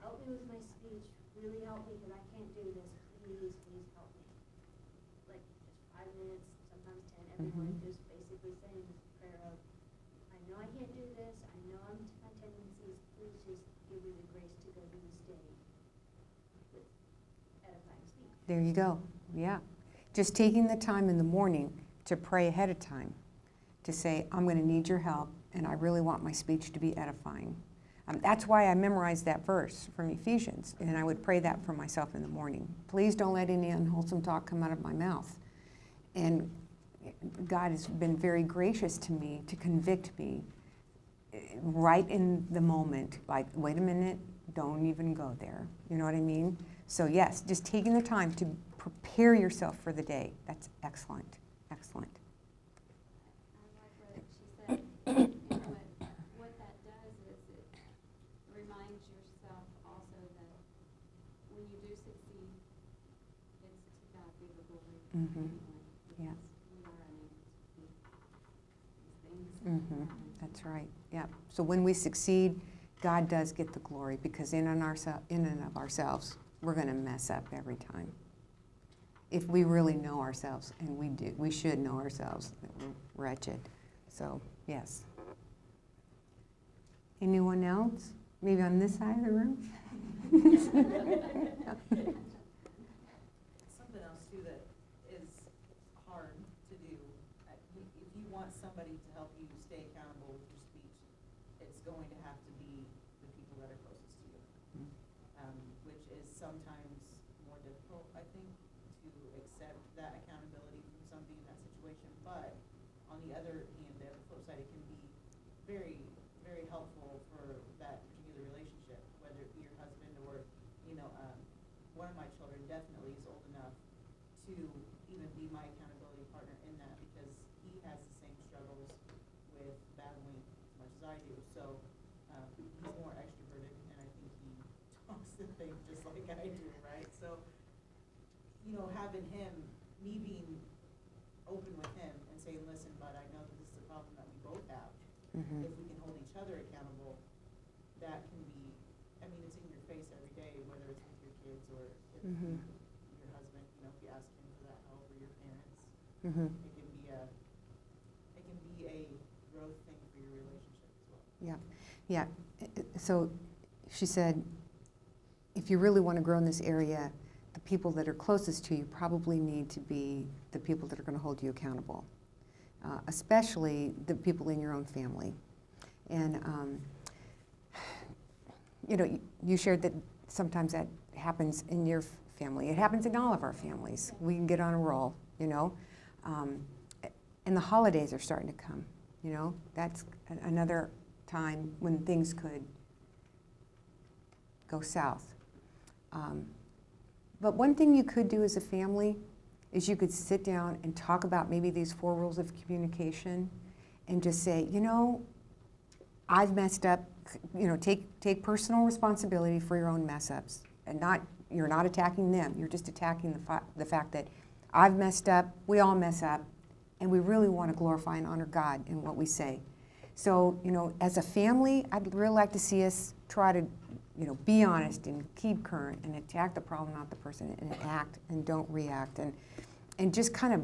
help me with my speech, really help me, because I can't do this, please, please help me. Like, just five minutes, sometimes ten, every Mhm. morning, just basically saying this prayer of, I know I can't do this, I know I'm my tendencies, please just give me the grace to go through this day with edifying speech. There you go. Yeah. Just taking the time in the morning to pray ahead of time to say, I'm going to need your help and I really want my speech to be edifying. Um, that's why I memorized that verse from Ephesians, and I would pray that for myself in the morning. Please don't let any unwholesome talk come out of my mouth. And God has been very gracious to me to convict me eh, right in the moment. Like, wait a minute, don't even go there. You know what I mean? So, yes, just taking the time to prepare yourself for the day. That's excellent. Excellent. I like what she said, and what, what that does is it reminds yourself also that when you do succeed, it's to God be the glory. Mhm. anyway, Yeah. because We are unable to do these things. hmm That's right. Yeah. So when we succeed, God does get the glory because in and, oursel- in and of ourselves, we're going to mess up every time. If we really know ourselves, and we do, we should know ourselves, that we're wretched. So, yes. Anyone else? Maybe on this side of the room? Something else too that is hard to do, uh, if if you want somebody to help you stay accountable with your speech, it's going to have to be the people that are closest to you. Um, which is sometimes more difficult, I think, to accept that accountability from somebody in that situation. But other hand, the flip side, it can be very, very helpful for that particular relationship, whether it be your husband or, you know, um, one of my children definitely is old enough to even be my accountability partner in that because he has the same struggles with battling as much as I do. So, um, he's more extroverted and I think he talks and things just like I do, right? So, you know, having him, me being open with him and saying, listen, bud, I know that this is a problem that we both have. Mhm. If we can hold each other accountable, that can be, I mean, it's in your face every day, whether it's with your kids or if Mhm. your husband, you know, if you ask him for that help or your parents. Mhm. It can be a, it can be a growth thing for your relationship as well. Yeah, yeah. So she said, if you really want to grow in this area, the people that are closest to you probably need to be the people that are going to hold you accountable, uh, especially the people in your own family. And, um, you know, you- you shared that sometimes that happens in your family. It happens in all of our families. We can get on a roll, you know. Um, and the holidays are starting to come, you know. That's another time when things could go south. Um, but one thing you could do as a family is you could sit down and talk about maybe these four rules of communication and just say, you know, I've messed up, you know, take, take personal responsibility for your own mess ups. And not, you're not attacking them, you're just attacking the, fa- the fact that I've messed up, we all mess up, and we really want to glorify and honor God in what we say. So, you know, as a family, I'd really like to see us try to, you know, be honest and keep current and attack the problem, not the person, and act and don't react. And, and just kind of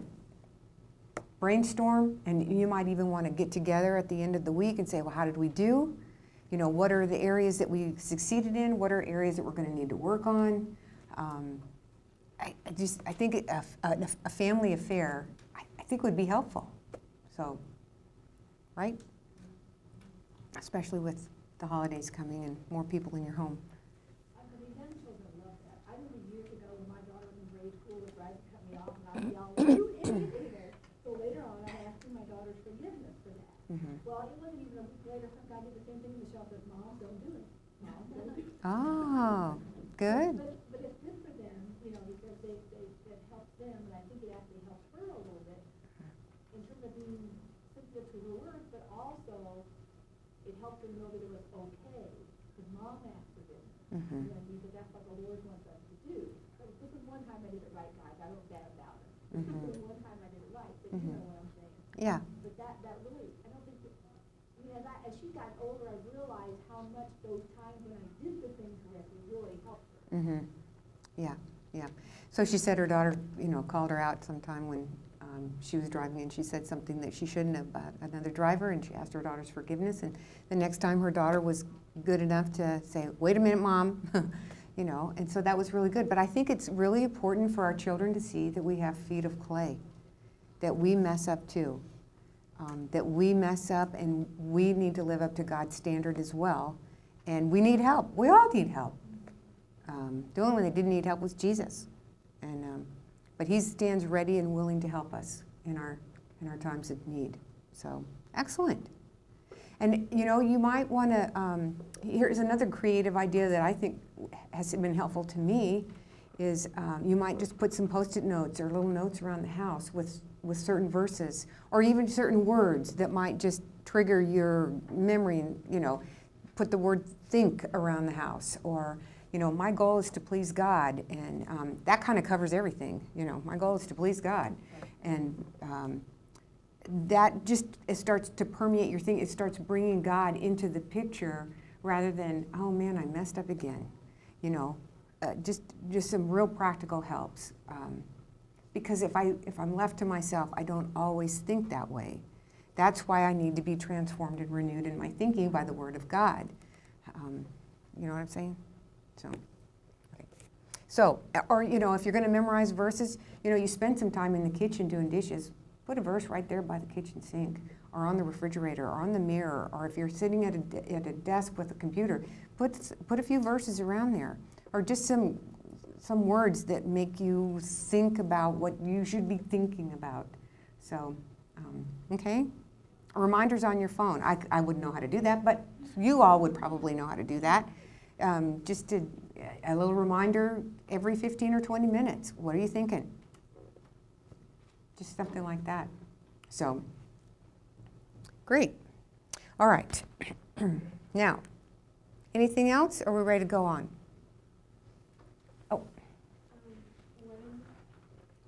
brainstorm, and you might even want to get together at the end of the week and say, well, how did we do? You know, what are the areas that we succeeded in? What are areas that we're going to need to work on? Um, I, I just, I think a, a, a family affair, I, I think would be helpful. So, right? Especially with the holidays coming and more people in your home. I mean, the young children love that. I remember years ago when my daughter was in grade school, the driver cut me off, and I'd yell, you idiot, idiot. So later on, I'm asking my daughter's forgiveness for that. Mm-hmm. Well, it wasn't even a week later, some guy did the same thing, Michelle says, Mom, don't do it. Mom, don't do it. Oh, good. But, but it's good for them, you know, because they, they, it helps them, and I think it actually helps her a little bit in terms of being sensitive to her words, but also them know that it was okay, because mom. Mhm. You know, because that's what the Lord wants us to do. So This is one time I did it right, guys, I wrote that about it. This Mhm. is one time I did it right, but you Mhm. know what I'm saying. Yeah. But that, that really, I don't think, that- I mean, as I, as she got older, I realized how much those times when I did the things correctly really helped her. Mm-hmm. Yeah, yeah. So she said her daughter, you know, called her out sometime when um, she was driving and she said something that she shouldn't have about another driver and she asked her daughter's forgiveness. And the next time her daughter was good enough to say, wait a minute, mom, you know, and so that was really good. But I think it's really important for our children to see that we have feet of clay, that we mess up too. um, that we mess up and we need to live up to God's standard as well. And we need help. We all need help. Um, the only one that didn't need help was Jesus. And, um, but he stands ready and willing to help us in our, in our times of need. So, excellent. And you know, you might want to. Um, here's another creative idea that I think has been helpful to me. Is um, you might just put some post-it notes or little notes around the house with with certain verses or even certain words that might just trigger your memory. And you know, put the word "think" around the house or. You know, my goal is to please God, and um, that kind of covers everything. You know, my goal is to please God, and um, that just it starts to permeate your thing. It starts bringing God into the picture rather than, oh man, I messed up again. You know, uh, just just some real practical helps. Um, because if I if I'm left to myself, I don't always think that way. That's why I need to be transformed and renewed in my thinking by the Word of God. Um, you know what I'm saying? So. okay. So, or you know, if you're going to memorize verses, you know, you spend some time in the kitchen doing dishes put a verse right there by the kitchen sink or on the refrigerator or on the mirror or if you're sitting at a, at a desk with a computer put, put a few verses around there or just some some words that make you think about what you should be thinking about so um, okay reminders on your phone I, I wouldn't know how to do that but you all would probably know how to do that um, just a little reminder every 15 or 20 minutes what are you thinking just something like that. So, great. All right. now, anything else? Are we ready to go on? Oh. Um, one,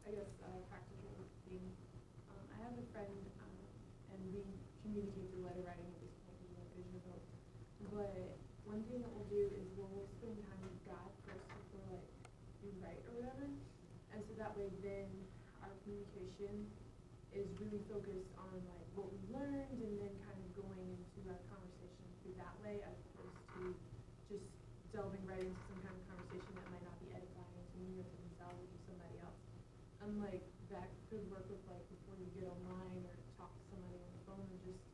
I guess, uh, practical thing, um, I have a friend, um, and we communicate through letter writing at this point, even though vision both. But one thing that we'll do is we'll spend time with God first before like we write or whatever. And so that way then our communication is really focused on like what we learned and then kind of going into our conversation through that way as opposed to just delving right into some kind of conversation that might not be edifying to me or to themselves or to somebody else. Unlike that could work with like before you get online or talk to somebody on the phone or just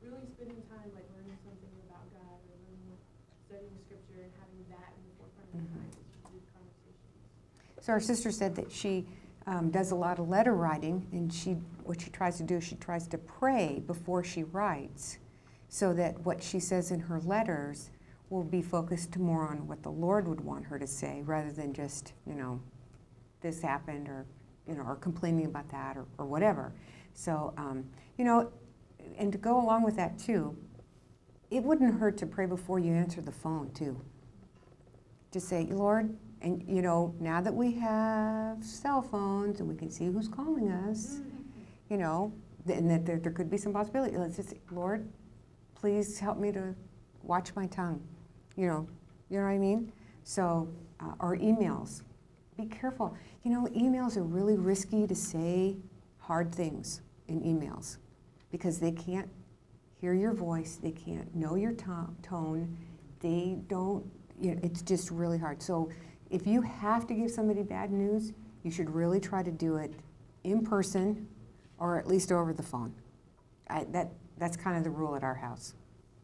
really spending time like learning something about God or learning studying scripture and having that in the forefront of your mind as you do conversations. So our sister said that she um, does a lot of letter writing, and she what she tries to do is she tries to pray before she writes, so that what she says in her letters will be focused more on what the Lord would want her to say, rather than just you know, this happened or you know, or complaining about that or, or whatever. So um, you know, and to go along with that too, it wouldn't hurt to pray before you answer the phone too. Just say, Lord, and you know, now that we have cell phones and we can see who's calling us, you know, and that there, there could be some possibility. Let's just, Lord, please help me to watch my tongue. You know, you know what I mean? So, uh, or emails. Be careful. You know, emails are really risky to say hard things in emails because they can't hear your voice, they can't know your to- tone, they don't, you know, it's just really hard. So, if you have to give somebody bad news, you should really try to do it in person or at least over the phone. I, that, that's kind of the rule at our house.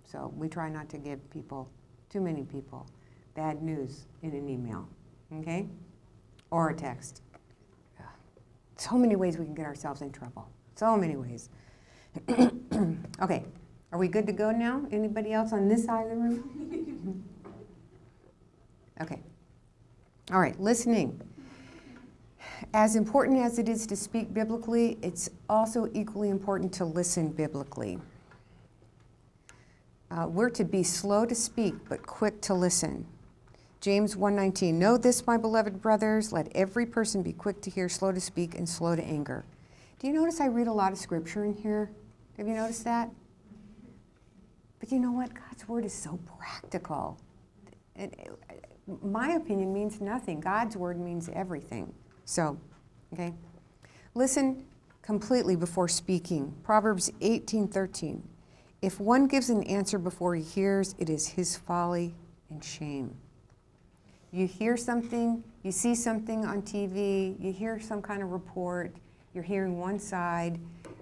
So we try not to give people, too many people, bad news in an email, okay? Or a text. So many ways we can get ourselves in trouble. So many ways. okay, are we good to go now? Anybody else on this side of the room? okay. All right, listening. As important as it is to speak biblically, it's also equally important to listen biblically. Uh, we're to be slow to speak, but quick to listen. James 1:19 Know this, my beloved brothers, let every person be quick to hear, slow to speak, and slow to anger. Do you notice I read a lot of scripture in here? Have you noticed that? But you know what? God's word is so practical. It, my opinion means nothing. God's word means everything. So, okay. Listen completely before speaking. Proverbs 18:13. If one gives an answer before he hears, it is his folly and shame. You hear something, you see something on TV, you hear some kind of report, you're hearing one side.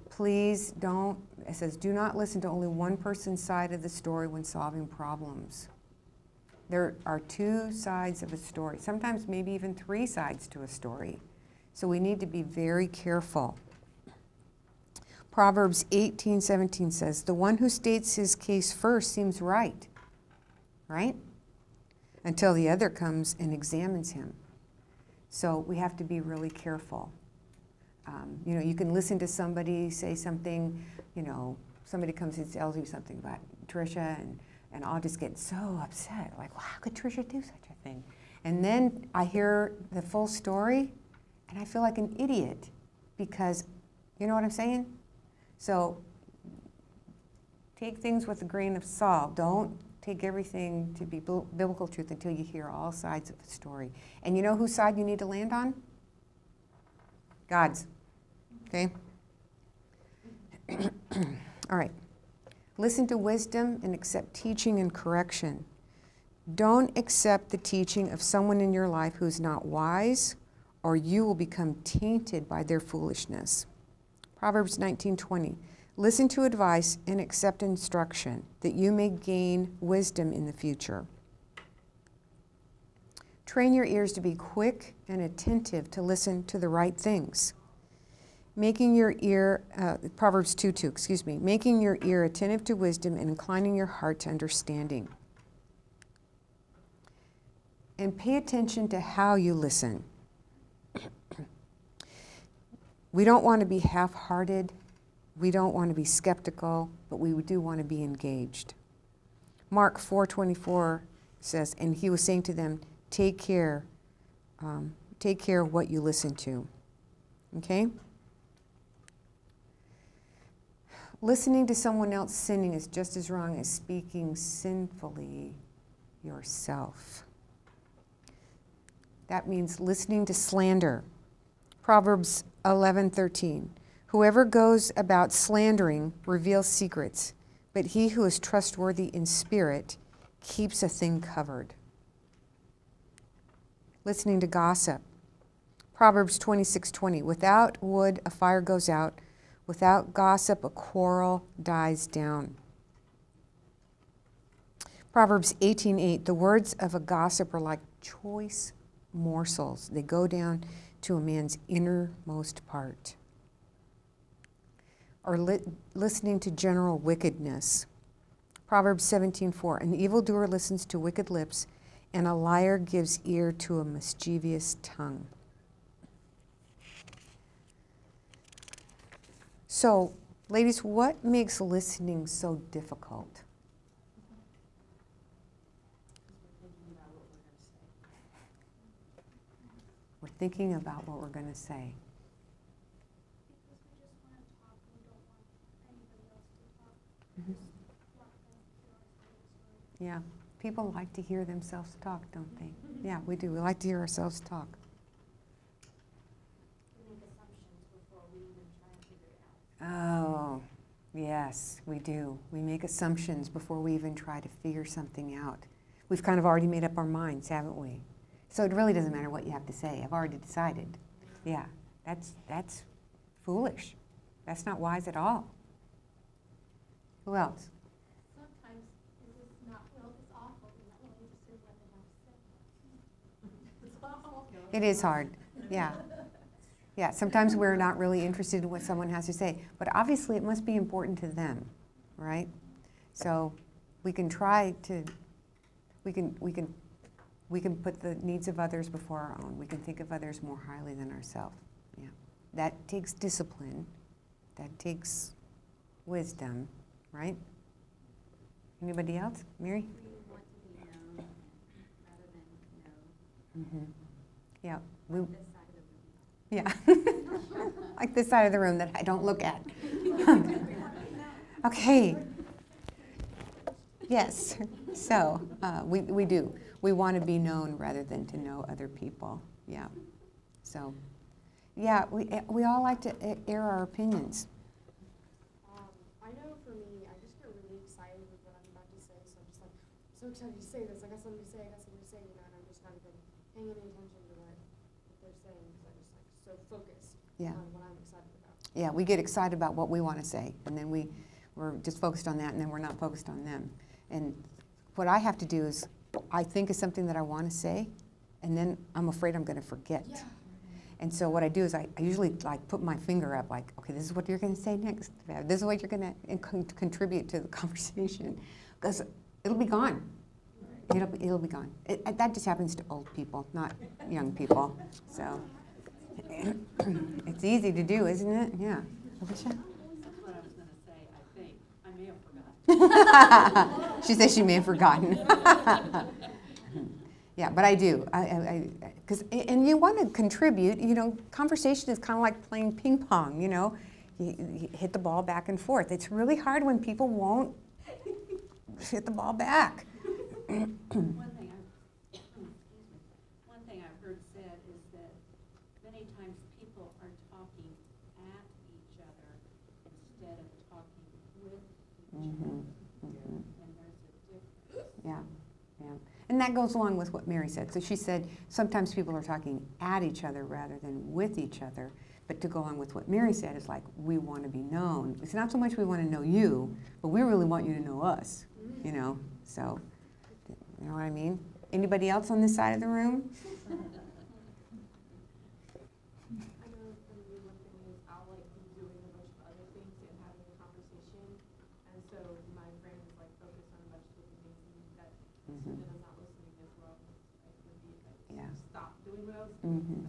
Please don't it says, do not listen to only one person's side of the story when solving problems. There are two sides of a story, sometimes maybe even three sides to a story. So we need to be very careful. Proverbs 18:17 says, "The one who states his case first seems right." Right? Until the other comes and examines him. So we have to be really careful. Um, you know, you can listen to somebody say something, you know, somebody comes and tells you something about Tricia, and, and I'll just get so upset. Like, well, how could Trisha do such a thing? And then I hear the full story, and I feel like an idiot because, you know what I'm saying? So take things with a grain of salt. Don't take everything to be biblical truth until you hear all sides of the story. And you know whose side you need to land on? God's. Okay? all right. Listen to wisdom and accept teaching and correction. Don't accept the teaching of someone in your life who is not wise, or you will become tainted by their foolishness. Proverbs 19:20. Listen to advice and accept instruction, that you may gain wisdom in the future. Train your ears to be quick and attentive to listen to the right things. Making your ear, uh, Proverbs 2 2, excuse me, making your ear attentive to wisdom and inclining your heart to understanding. And pay attention to how you listen. we don't want to be half hearted we don't want to be skeptical, but we do want to be engaged. Mark 4:24 says, and he was saying to them, "Take care, um, take care of what you listen to." Okay. Listening to someone else sinning is just as wrong as speaking sinfully yourself. That means listening to slander. Proverbs 11:13. Whoever goes about slandering reveals secrets, but he who is trustworthy in spirit keeps a thing covered. Listening to gossip. Proverbs 26:20 Without wood a fire goes out, without gossip a quarrel dies down. Proverbs 18:8 The words of a gossip are like choice morsels. They go down to a man's innermost part or li- listening to general wickedness. Proverbs 17:4 An evildoer listens to wicked lips, and a liar gives ear to a mischievous tongue. So, ladies, what makes listening so difficult? We're thinking about what we're going to say. Mhm. Story. Yeah, people like to hear themselves talk, don't they? Yeah, we do. We like to hear ourselves talk. We make assumptions before we even try and figure it out. Oh, yes, we do. We make assumptions before we even try to figure something out. We've kind of already made up our minds, haven't we? So it really doesn't matter what you have to say. I've already decided. Yeah, that's that's foolish. That's not wise at all. Who else? Sometimes it's not, well, it's awful, and that way just hear what they have to say. It's awful. It is hard. Yeah. Yeah, sometimes we're not really interested in what someone has to say, but obviously it must be important to them, right? So we can try to we can we can we can put the needs of others before our own. We can think of others more highly than ourselves. Yeah. That takes discipline. That takes wisdom, right? Anybody else? Mary? We want to be known rather than know Mhm. Yeah. We, this side of the room. Yeah. like this side of the room that I don't look at. okay. Yes. So uh, we, we do. We want to be known rather than to know other people. Yeah. So, yeah, we, eh, we all like to air our opinions. Um, I know for me, I just get really excited with what I'm about to say, so I'm just like, so excited to say this, I got something to say, I got something to say, you know, and I'm just not even paying any attention to what, what they're saying, because I'm just like so focused Yeah. on what I'm excited about. Yeah, we get excited about what we want to say, and then we, We're just focused on that, and then we're not focused on them. And what I have to do is, I think of something that I want to say, and then I'm afraid I'm going to forget. And so what I do is I, I usually like put my finger up, like, okay, this is what you're going to say next. This is what you're going to con- contribute to the conversation, because it'll be gone. It'll be, it'll be gone. It- that just happens to old people, not young people. So it's easy to do, isn't it? Yeah. Alicia? That's what I was gonna say, I think. I may have forgotten. she says she may have forgotten. yeah, but I do. I, I, because and you want to contribute. You know, conversation is kind of like playing ping pong. You know, you, you hit the ball back and forth. It's really hard when people won't hit the ball back. One thing I've, excuse me, one thing I've heard said is that many times people are talking at each other instead of talking with each Mhm, other. mhm. And there's a difference. Yeah, yeah. And that goes along with what Mary said. So she said sometimes people are talking at each other rather than with each other. But to go along with what Mary said is like, we want to be known. It's not so much we want to know you, but we really want you to know us, you know? So, you know what I mean? Anybody else on this side of the room? I know for me, one thing is I'll like be doing a bunch of other things and having a conversation, and so my brain is like focused on a bunch of different things, and that Mhm. student is not listening as well. Like would be if I Yeah. just stop doing what I was Mhm. doing, like, wait, just listen.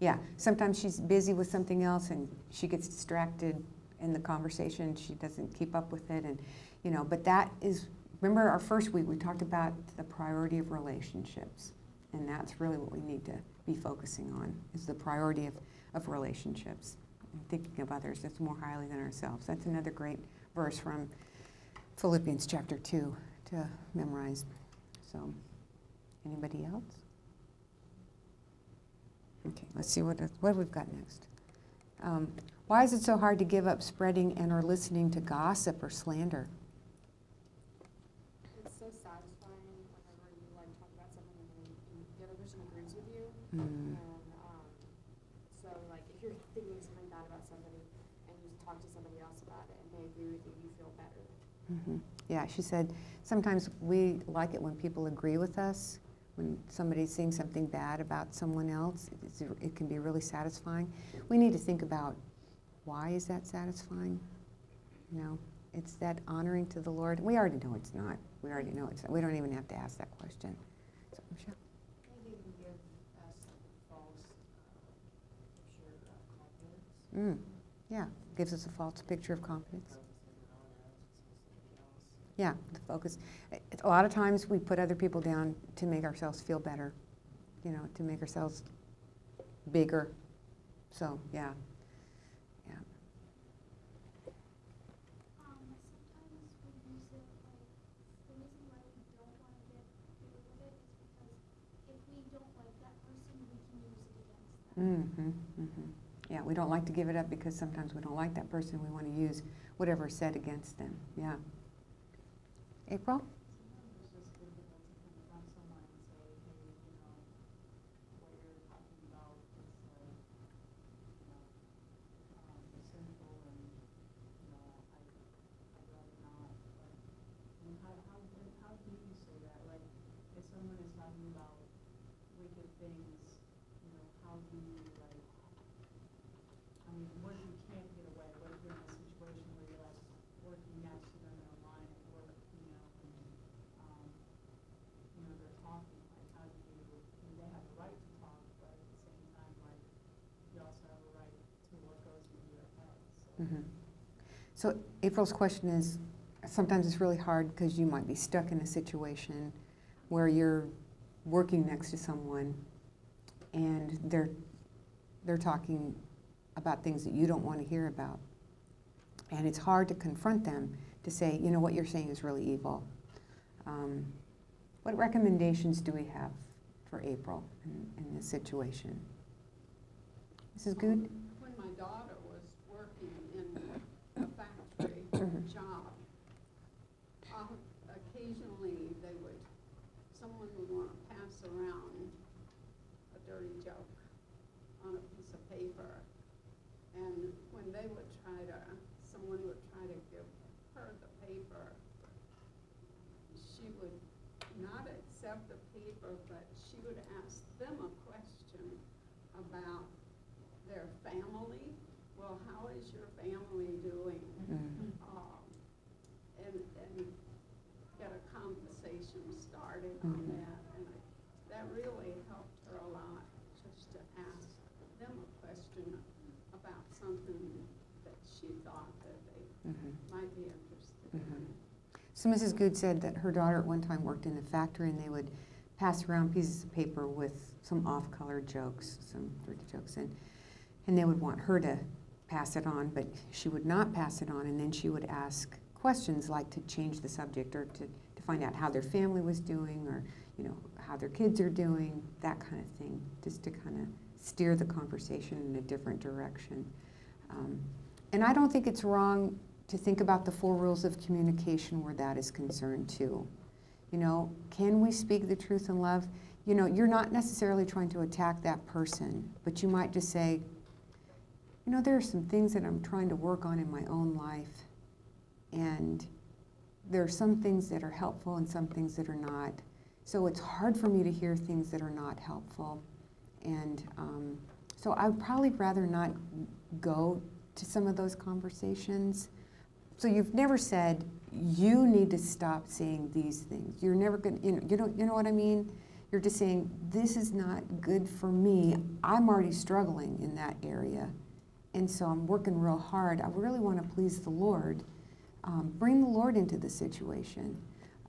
Yeah, sometimes she's busy with something else and she gets distracted in the conversation. She doesn't keep up with it, and you know. But that is, remember our first week we talked about the priority of relationships, and that's really what we need to be focusing on is the priority of, of relationships and thinking of others as more highly than ourselves. That's another great verse from Philippians chapter two to memorize. So, anybody else? Okay, let's see what, what we've got next. Um, why is it so hard to give up spreading and or listening to gossip or slander? It's so satisfying whenever you like talk about something and the other person agrees with you. Mm, And um, so, like, if you're thinking something bad about somebody and you talk to somebody else about it and they agree with you, you feel better. mhm. Yeah, she said sometimes we like it when people agree with us. When somebody's saying something bad about someone else, it can be really satisfying. We need to think about why is that satisfying? You know, it's that honoring to the Lord. We already know it's not. We already know it's not. We don't even have to ask that question. So, Michelle? I think it can give us a false, uh, picture of confidence. Mm, yeah, gives us a false picture of confidence. Focusing on us, something else. Yeah, the focus. A lot of times we put other people down to make ourselves feel better, you know, to make ourselves bigger. So, yeah, yeah. Um, sometimes we use it like, the reason why we don't wanna get rid of it is because if we don't like that person, we can use it against them. Mm-hmm, mm-hmm. Yeah, we don't like to give it up because sometimes we don't like that person. We want to use whatever is said against them. Yeah. April? Sometimes it's just difficult to confront someone and say, hey, you know, what you're talking about is like, you know, um, it's sinful and, you know, I, I'd rather not, but, I mean, how, how, do- how do you say that? Like, if someone is talking about wicked things, you know, how do you like, I mean, what if you can't get away? What if you're in a situation where you're like working next to them in a line at work, you know, and, um, you know, they're talking, like, how do you, I mean, they have the right to talk, but at the same time, like, you also have a right to what goes into your head, so. Mm-hmm. So April's question is, sometimes it's really hard because you might be stuck in a situation where you're working next to someone and they're, they're talking about things that you don't want to hear about. And it's hard to confront them to say, you know, what you're saying is really evil. Um, what recommendations do we have for April in, in this situation? Mrs. Good? When my daughter was working in a Mhm. job, uh, occasionally they would, someone would want to pass around a dirty joke on a piece of paper. And when they would try to, someone would try to not accept the paper, but she would ask them a question about their family. Well, how is your family doing? Mhm. Um, And, and get a conversation started on Mhm. that. And I- that really helped her a lot, just to ask them a question about something that she thought that they Mhm. might be interested in. Mhm. So Mrs. Good said that her daughter at one time worked in the factory and they would pass around pieces of paper with some off-color jokes, some dirty jokes, and, and they would want her to pass it on, but she would not pass it on, and then she would ask questions like to change the subject or to, to find out how their family was doing or, you know, how their kids are doing, that kind of thing, just to kind of steer the conversation in a different direction. Um, and I don't think it's wrong to think about the four rules of communication where that is concerned too. You know, can we speak the truth in love? You know, you're not necessarily trying to attack that person, but you might just say, you know, there are some things that I'm trying to work on in my own life, and there are some things that are helpful and some things that are not. So it's hard for me to hear things that are not helpful. And um, so I would probably rather not go to some of those conversations. So you've never said you need to stop saying these things. You're never going to, you know, you know, you know what I mean? You're just saying this is not good for me. I'm already struggling in that area. And so I'm working real hard. I really want to please the Lord. Um, bring the Lord into the situation.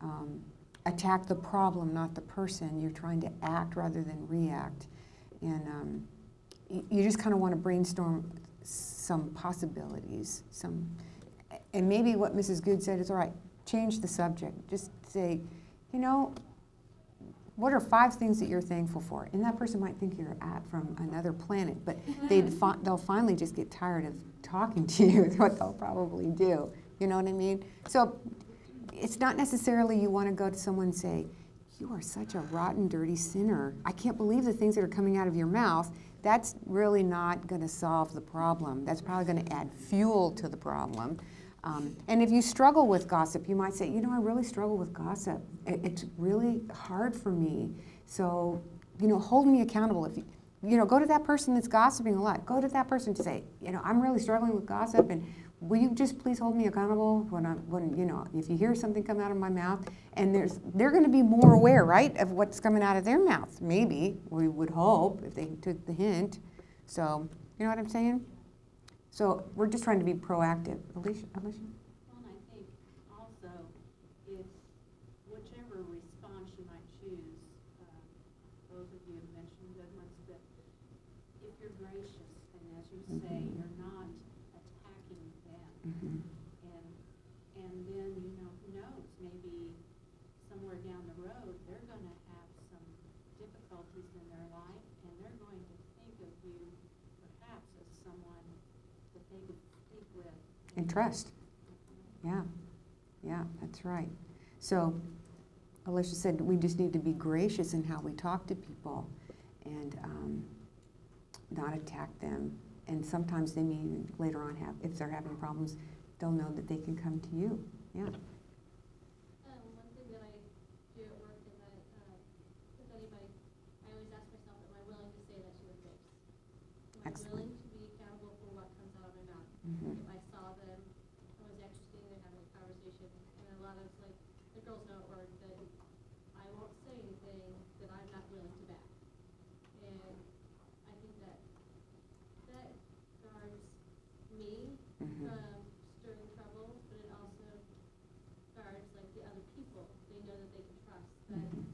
Um, attack the problem, not the person. You're trying to act rather than react. And um, you just kind of want to brainstorm some possibilities. Some, and maybe what Mrs. Good said is all right, change the subject. Just say, you know, what are five things that you're thankful for? And that person might think you're at from another planet, but they'd mm-hmm. fi- they'll finally just get tired of talking to you, is what they'll probably do. You know what I mean? So it's not necessarily you want to go to someone and say, You are such a rotten, dirty sinner. I can't believe the things that are coming out of your mouth. That's really not going to solve the problem. That's probably going to add fuel to the problem. Um, and if you struggle with gossip, you might say, You know, I really struggle with gossip. It- It's really hard for me. So, you know, hold me accountable. If you, you know, go to that person that's gossiping a lot. Go to that person to say, You know, I'm really struggling with gossip and will you just please hold me accountable when I, when, you know, if you hear something come out of my mouth, and there's, they're gonna be more aware, right, of what's coming out of their mouth, maybe, we would hope, if they took the hint. So, you know what I'm saying? So, we're just trying to be proactive. Alicia, Alicia? Well, and I think also, if whichever response you might choose, um, both of you have mentioned good ones, but if you're gracious, and as you say, Mhm. you're not attacking them, Mhm. and, and then, you know, who knows, maybe somewhere down the road, they're gonna have some difficulties in their life, and they're going to think of you perhaps as someone that they could speak with. And trust. Yeah, yeah, that's right. So, Alicia said we just need to be gracious in how we talk to people and um, not attack them. And sometimes they may even later on have, if they're having problems, they'll know that they can come to you. Yeah. Um, one thing that I do at work is I, uh, with anybody, I always ask myself, am I willing to say that to their face? Am I Excellent. willing to be accountable for what comes out of my mouth? Mhm. If I saw them, I was actually sitting there having a conversation, and a lot of, like, the girls know at work that I won't say anything that I'm not willing to back. And I think that, that guards me Mhm. from stirring trouble, but it also guards like the other people. They know that they can trust that Mhm.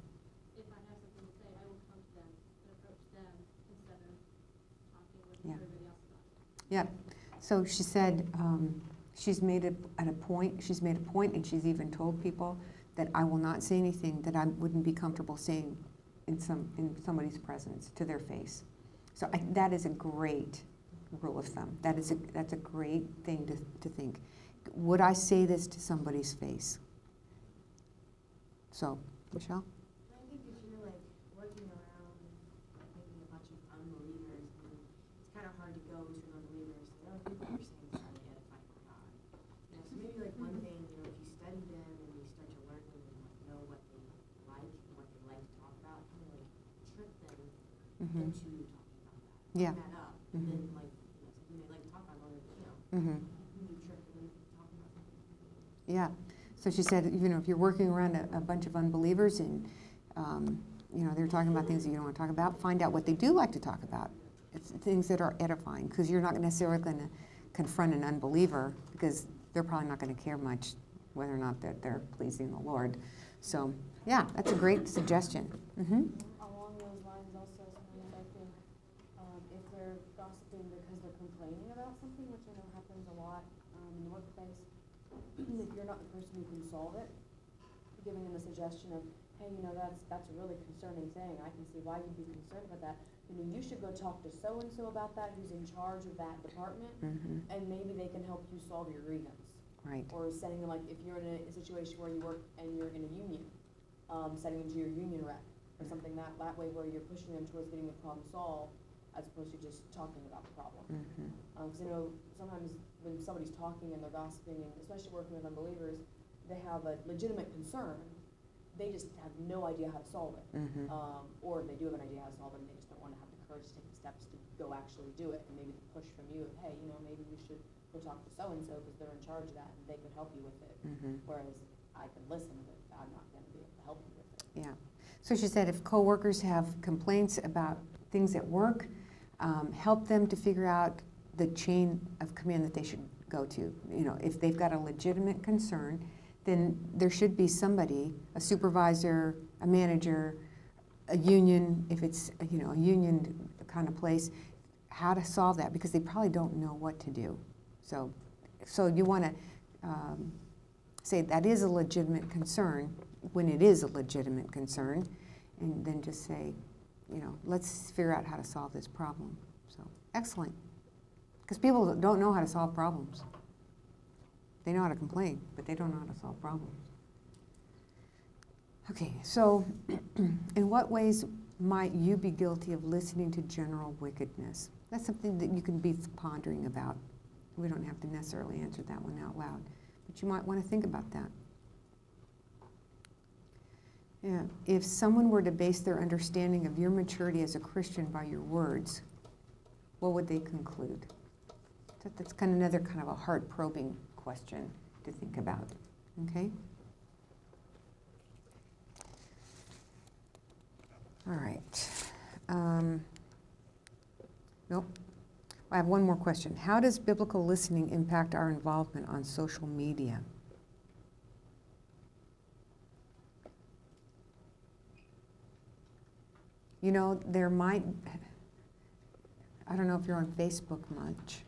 if I have something to say, I will come to them and approach them instead of talking with Yeah. everybody else about it. Yep. So she said um, she's made it at a point, she's made a point, and she's even told people that I will not say anything that I wouldn't be comfortable saying in some in somebody's presence to their face. So I, that is a great rule of thumb. That is a that's a great thing to, to think. Would I say this to somebody's face? So, Michelle. I think if you're like working around maybe a bunch of unbelievers, and it's kind of hard to go to an unbeliever and say, oh, people are saying this are edifying for God. You know, so maybe like one thing, you know, if you study them and you start to learn them and like know what they like Mhm. into talking about that. Yeah. That up, and Mhm. then like, you know, so you may like talk about it, you know, Mm-hmm. new trick and then talking about something. Yeah. So she said, you know, if you're working around a, a bunch of unbelievers and, um, you know, they're talking about things that you don't want to talk about, find out what they do like to talk about. It's things that are edifying, because you're not necessarily going to confront an unbeliever, because they're probably not going to care much whether or not that they're pleasing the Lord. So, yeah, that's a great suggestion. Mm-hmm. Along those lines also, sometimes I think, um, if they're gossiping because they're complaining about something, which I know happens a lot, um, in the workplace, if you're not the person who can solve it, giving them a suggestion of, hey, you know, that's, that's a really concerning thing, I can see why you'd be concerned about that. You know, you should go talk to so-and-so about that, who's in charge of that department, Mm-hmm. and maybe they can help you solve your grievance. Right. Or setting them, like, if you're in a, a situation where you work and you're in a union, um, setting them to your union rep, or something that, that way where you're pushing them towards getting the problem solved, as opposed to just talking about the problem. Mm-hmm. Um 'cause I know sometimes when somebody's talking and they're gossiping, and especially working with unbelievers, they have a legitimate concern, they just have no idea how to solve it. Mm-hmm. Um, or they do have an idea how to solve it, and they just don't wanna have the courage to take the steps to go actually do it, and maybe the push from you of, hey, you know, maybe we should go talk to so-and-so, because they're in charge of that, and they could help you with it. Mm-hmm. Whereas I can listen, but I'm not gonna be able to help you with it. Yeah. So she said if coworkers have complaints about things at work, um, help them to figure out the chain of command that they should go to. You know, if they've got a legitimate concern, then there should be somebody, a supervisor, a manager, a union, if it's, you know, a union kind of place, how to solve that, because they probably don't know what to do. So, so you want to um, say that is a legitimate concern, when it is a legitimate concern, and then just say, you know, let's figure out how to solve this problem. So, excellent. Because people don't know how to solve problems. They know how to complain, but they don't know how to solve problems. Okay, so in what ways might you be guilty of listening to general wickedness? That's something that you can be pondering about. We don't have to necessarily answer that one out loud, but you might want to think about that. Yeah, if someone were to base their understanding of your maturity as a Christian by your words, what would they conclude? That- That's kind of another kind of a heart probing question to think about. Okay? All right. Um, nope. I have one more question. How does biblical listening impact our involvement on social media? You know, there might, I don't know if you're on Facebook much,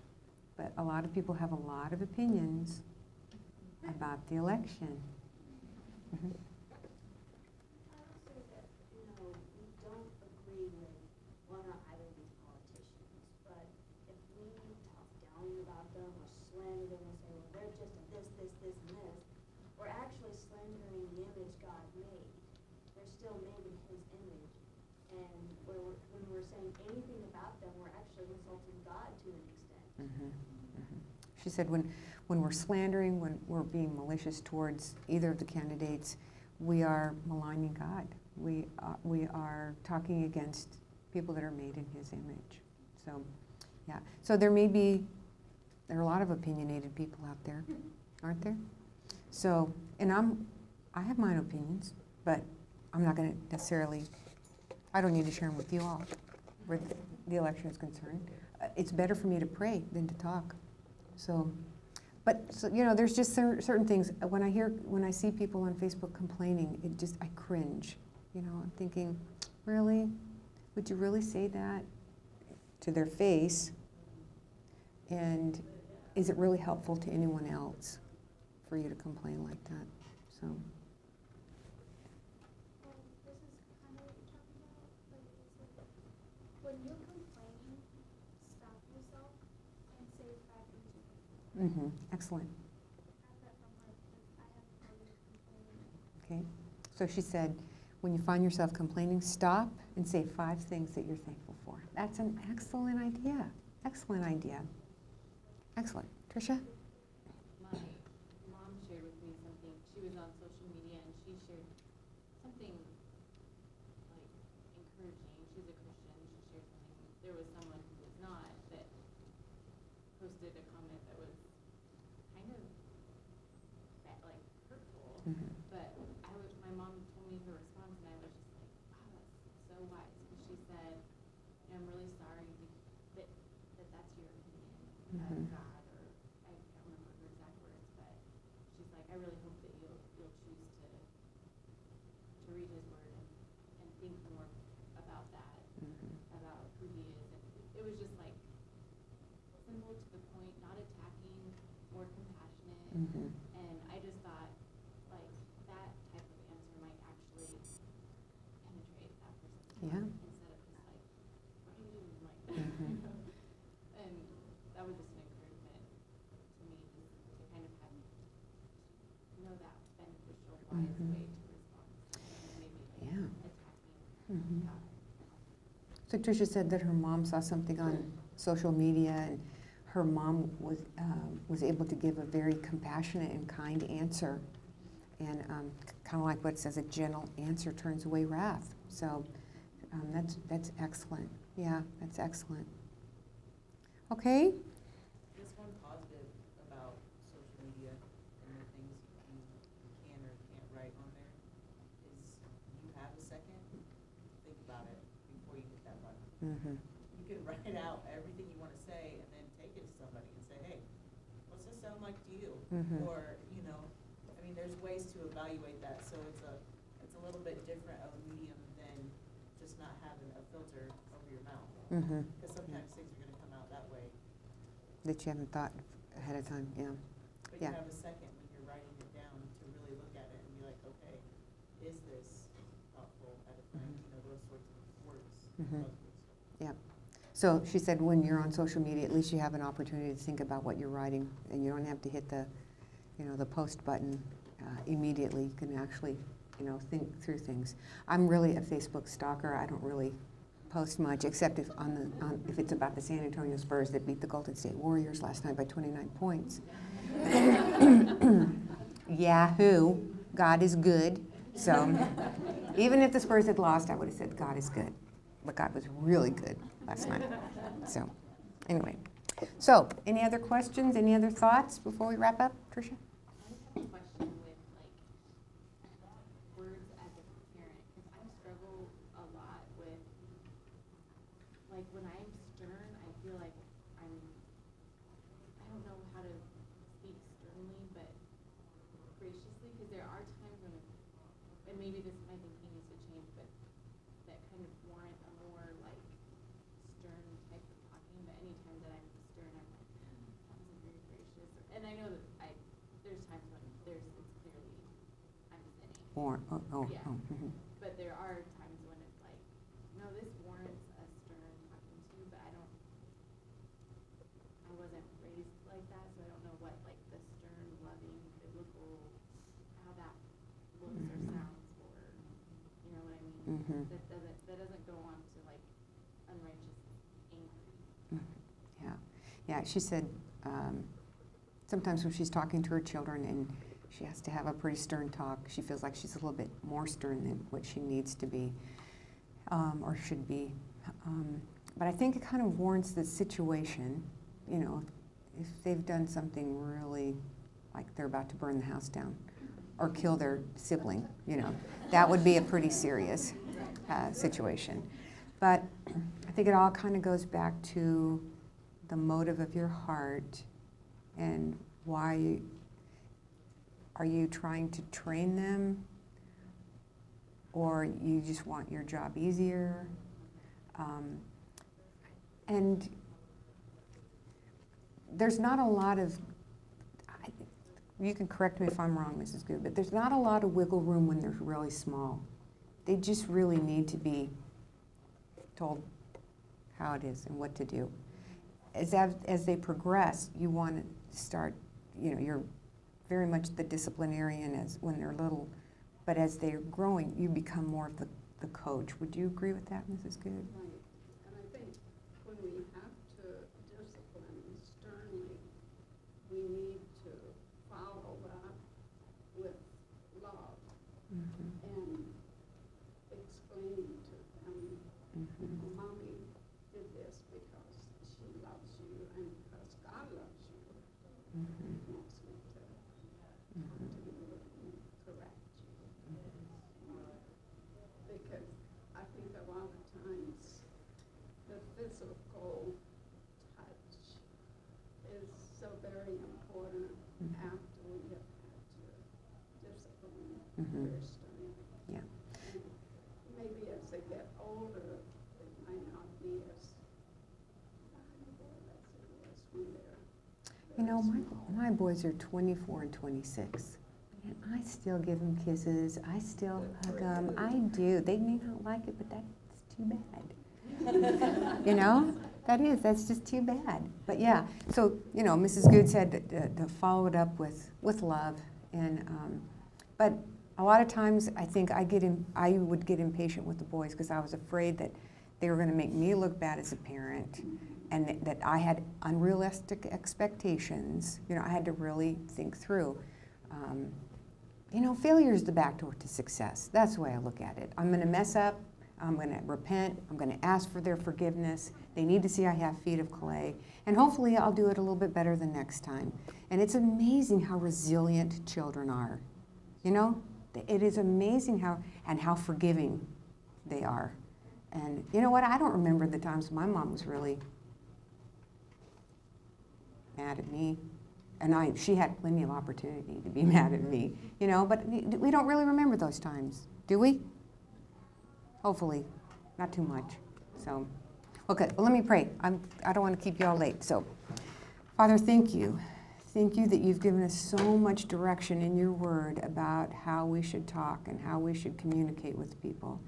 but a lot of people have a lot of opinions about the election. Mhm. I would say that, you know, we don't agree with one or either of these politicians, but if we talk down about them or slander them and say, well, they're just a this, this, this, and this, we're actually slandering the image God made. They're still made in His image, and where we're, when we're saying anything about them, we're actually insulting God to an extent. Mhm, mhm. She said when, when we're slandering, when we're being malicious towards either of the candidates, we are maligning God. We, uh, we are talking against people that are made in His image. So, yeah. So there may be, there are a lot of opinionated people out there, aren't there? So, and I'm, I have my opinions, but I'm not going to necessarily, I don't need to share them with you all where the- the election is concerned. Uh, It's better for me to pray than to talk. So, but, so, you know, there's just cer- certain things, when I hear, when I see people on Facebook complaining, it just, I cringe. You know, I'm thinking, really? Would you really say that to their face? And is it really helpful to anyone else for you to complain like that? So, Well, this is kind of what you're talking about, but it's like, when you're complaining, stop yourself and say five things you're thankful hmm excellent. for. Have that from her, because I have a problem Mm-hmm. with complaining. Okay, so she said, when you find yourself complaining, stop and say five things that you're thankful for. That's an excellent idea. Excellent idea. Excellent. Tricia? My mom shared with me something, she was on social media and she shared something like encouraging, she's a Christian, she shared there was someone who was not, that posted a comment that was kind of, ba- like, hurtful. Mhm. But I was, my mom told me her response, and I was just like, wow, that's so wise, because she said, I'm really sorry to- that, that that's your opinion Mhm. of God, or, I can't remember her exact words, but she's like, I really hope that you'll, you'll choose to, to read his word and, and think more about that, Mhm. about who he is, and it was just like, simple to the point, not attacking, more compassionate, Mhm. and I just thought, like, that type of answer might actually penetrate that person's Yeah. heart instead of just like, what are you doing, like, Mhm. you know? And that was just an encouragement to me, just to kind of have, know that beneficial, wise Mhm. way to respond, and maybe like Yeah. attacking Mhm. God. So said that her mom saw something on social media and her mom was, um, was able to give a very compassionate and kind answer. And um, kind of like what it says, a gentle answer turns away wrath. So um, that's, that's excellent. Yeah, that's excellent. Okay? Just one positive about social media and the things you can or can't write on there is you have a second, think about it before you hit that button. Mm-hmm. You can write out everything you wanna say and then take it to somebody and say, hey, what's this sound like to you? Mhm. Or, you know, I mean, there's ways to evaluate that, so it's a, it's a little bit different of a medium than just not having a filter over your mouth. Mm-hmm. Cause sometimes things are gonna come out that way, That you haven't thought ahead of time, yeah. but you have a second when you're writing it down to really look at it and be like, okay, is this thoughtful, edifying, you know, those sorts of words. Mhm. Yep. So she said when you're on social media, at least you have an opportunity to think about what you're writing, and you don't have to hit the, you know, the post button uh, immediately. You can actually, you know, think through things. I'm really a Facebook stalker. I don't really post much, except if on the on, if it's about the San Antonio Spurs that beat the Golden State Warriors last night by 29 points. Yahoo! God is good. So even if the Spurs had lost, I would have said God is good but God was really good last night. So, anyway. So, any other questions, any other thoughts before we wrap up, Tricia? I just have a question with like words as a parent, because I struggle a lot with, like when I'm stern, I feel like I'm, I don't know how to speak sternly, but graciously, because there are times when, and maybe this, my thinking needs to change, but that kind of warrant a more like stern type of talking, but anytime that I'm stern, I'm like, that wasn't very gracious. And I know that I, there's times when there's, it's clearly, I'm sinning. Or, oh, oh, Yeah. oh, mhm. But there are times when it's like, no, this warrants a stern talking to, but I don't, I wasn't raised like that, so I don't know what like the stern, loving, biblical, how that looks or Mhm. sounds or, you know what I mean? Mhm. That doesn't, that doesn't go on to like unrighteous angry. Mhm. Yeah, yeah. She said um, sometimes when she's talking to her children and she has to have a pretty stern talk, she feels like she's a little bit more stern than what she needs to be um, or should be. Um, but I think it kind of warrants the situation. You know, if they've done something really like they're about to burn the house down or kill their sibling, you know, that would be a pretty serious uh, situation. But I think it all kind of goes back to the motive of your heart and why are you trying to train them? Or you just want your job easier? Um, and there's not a lot of I, you can correct me if i'm wrong mrs good but there's not a lot of wiggle room when they're really small. They just really need to be told how it is and what to do. As, as, as they progress, you want to start, you know, you're very much the disciplinarian as when they're little, but as they're growing, you become more of the, the coach. Would you agree with that, Mrs. Good and I think when we have to discipline sternly, we need to follow that with love Mm-hmm. and explaining to them, you Mm-hmm. know, mommy did this, physical touch is so very important after we have had to discipline Mhm. their strength. Yeah. And Maybe as they get older, it might not be as valuable as it was when they're. You know, very my, my boys are 24 and 26. And I still give them kisses. I still hug them. I do. They may not like it, but that's too bad. you know? That is. That's just too bad. But yeah, so, you know, Mrs. Good said to, to, to follow it up with, with love. And, um, but a lot of times I think I, get in, I would get impatient with the boys because I was afraid that they were going to make me look bad as a parent and that, that I had unrealistic expectations. You know, I had to really think through. Um, you know, failure is the back door to success. That's the way I look at it. I'm going to mess up. I'm going to repent. I'm going to ask for their forgiveness. They need to see I have feet of clay. And hopefully I'll do it a little bit better the next time. And it's amazing how resilient children are. You know, it is amazing how, and how forgiving they are. And you know what? I don't remember the times my mom was really mad at me. And I, she had plenty of opportunity to be mad at me, you know, but we don't really remember those times, do we? Hopefully, not too much. So, okay, well, let me pray. I'm, I don't want to keep you all late. So, Father, thank you. Thank you that you've given us so much direction in your word about how we should talk and how we should communicate with people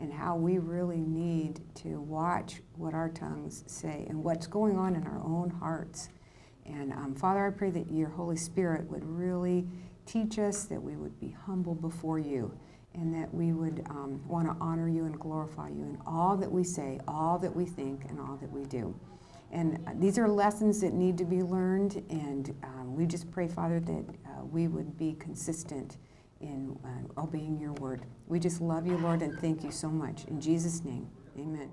and how we really need to watch what our tongues say and what's going on in our own hearts. And um, Father, I pray that your Holy Spirit would really teach us, that we would be humble before you, and that we would um, want to honor you and glorify you in all that we say, all that we think, and all that we do. And uh, these are lessons that need to be learned, and um, we just pray, Father, that uh, we would be consistent in uh, obeying your word. We just love you, Lord, and thank you so much. In Jesus' name, amen.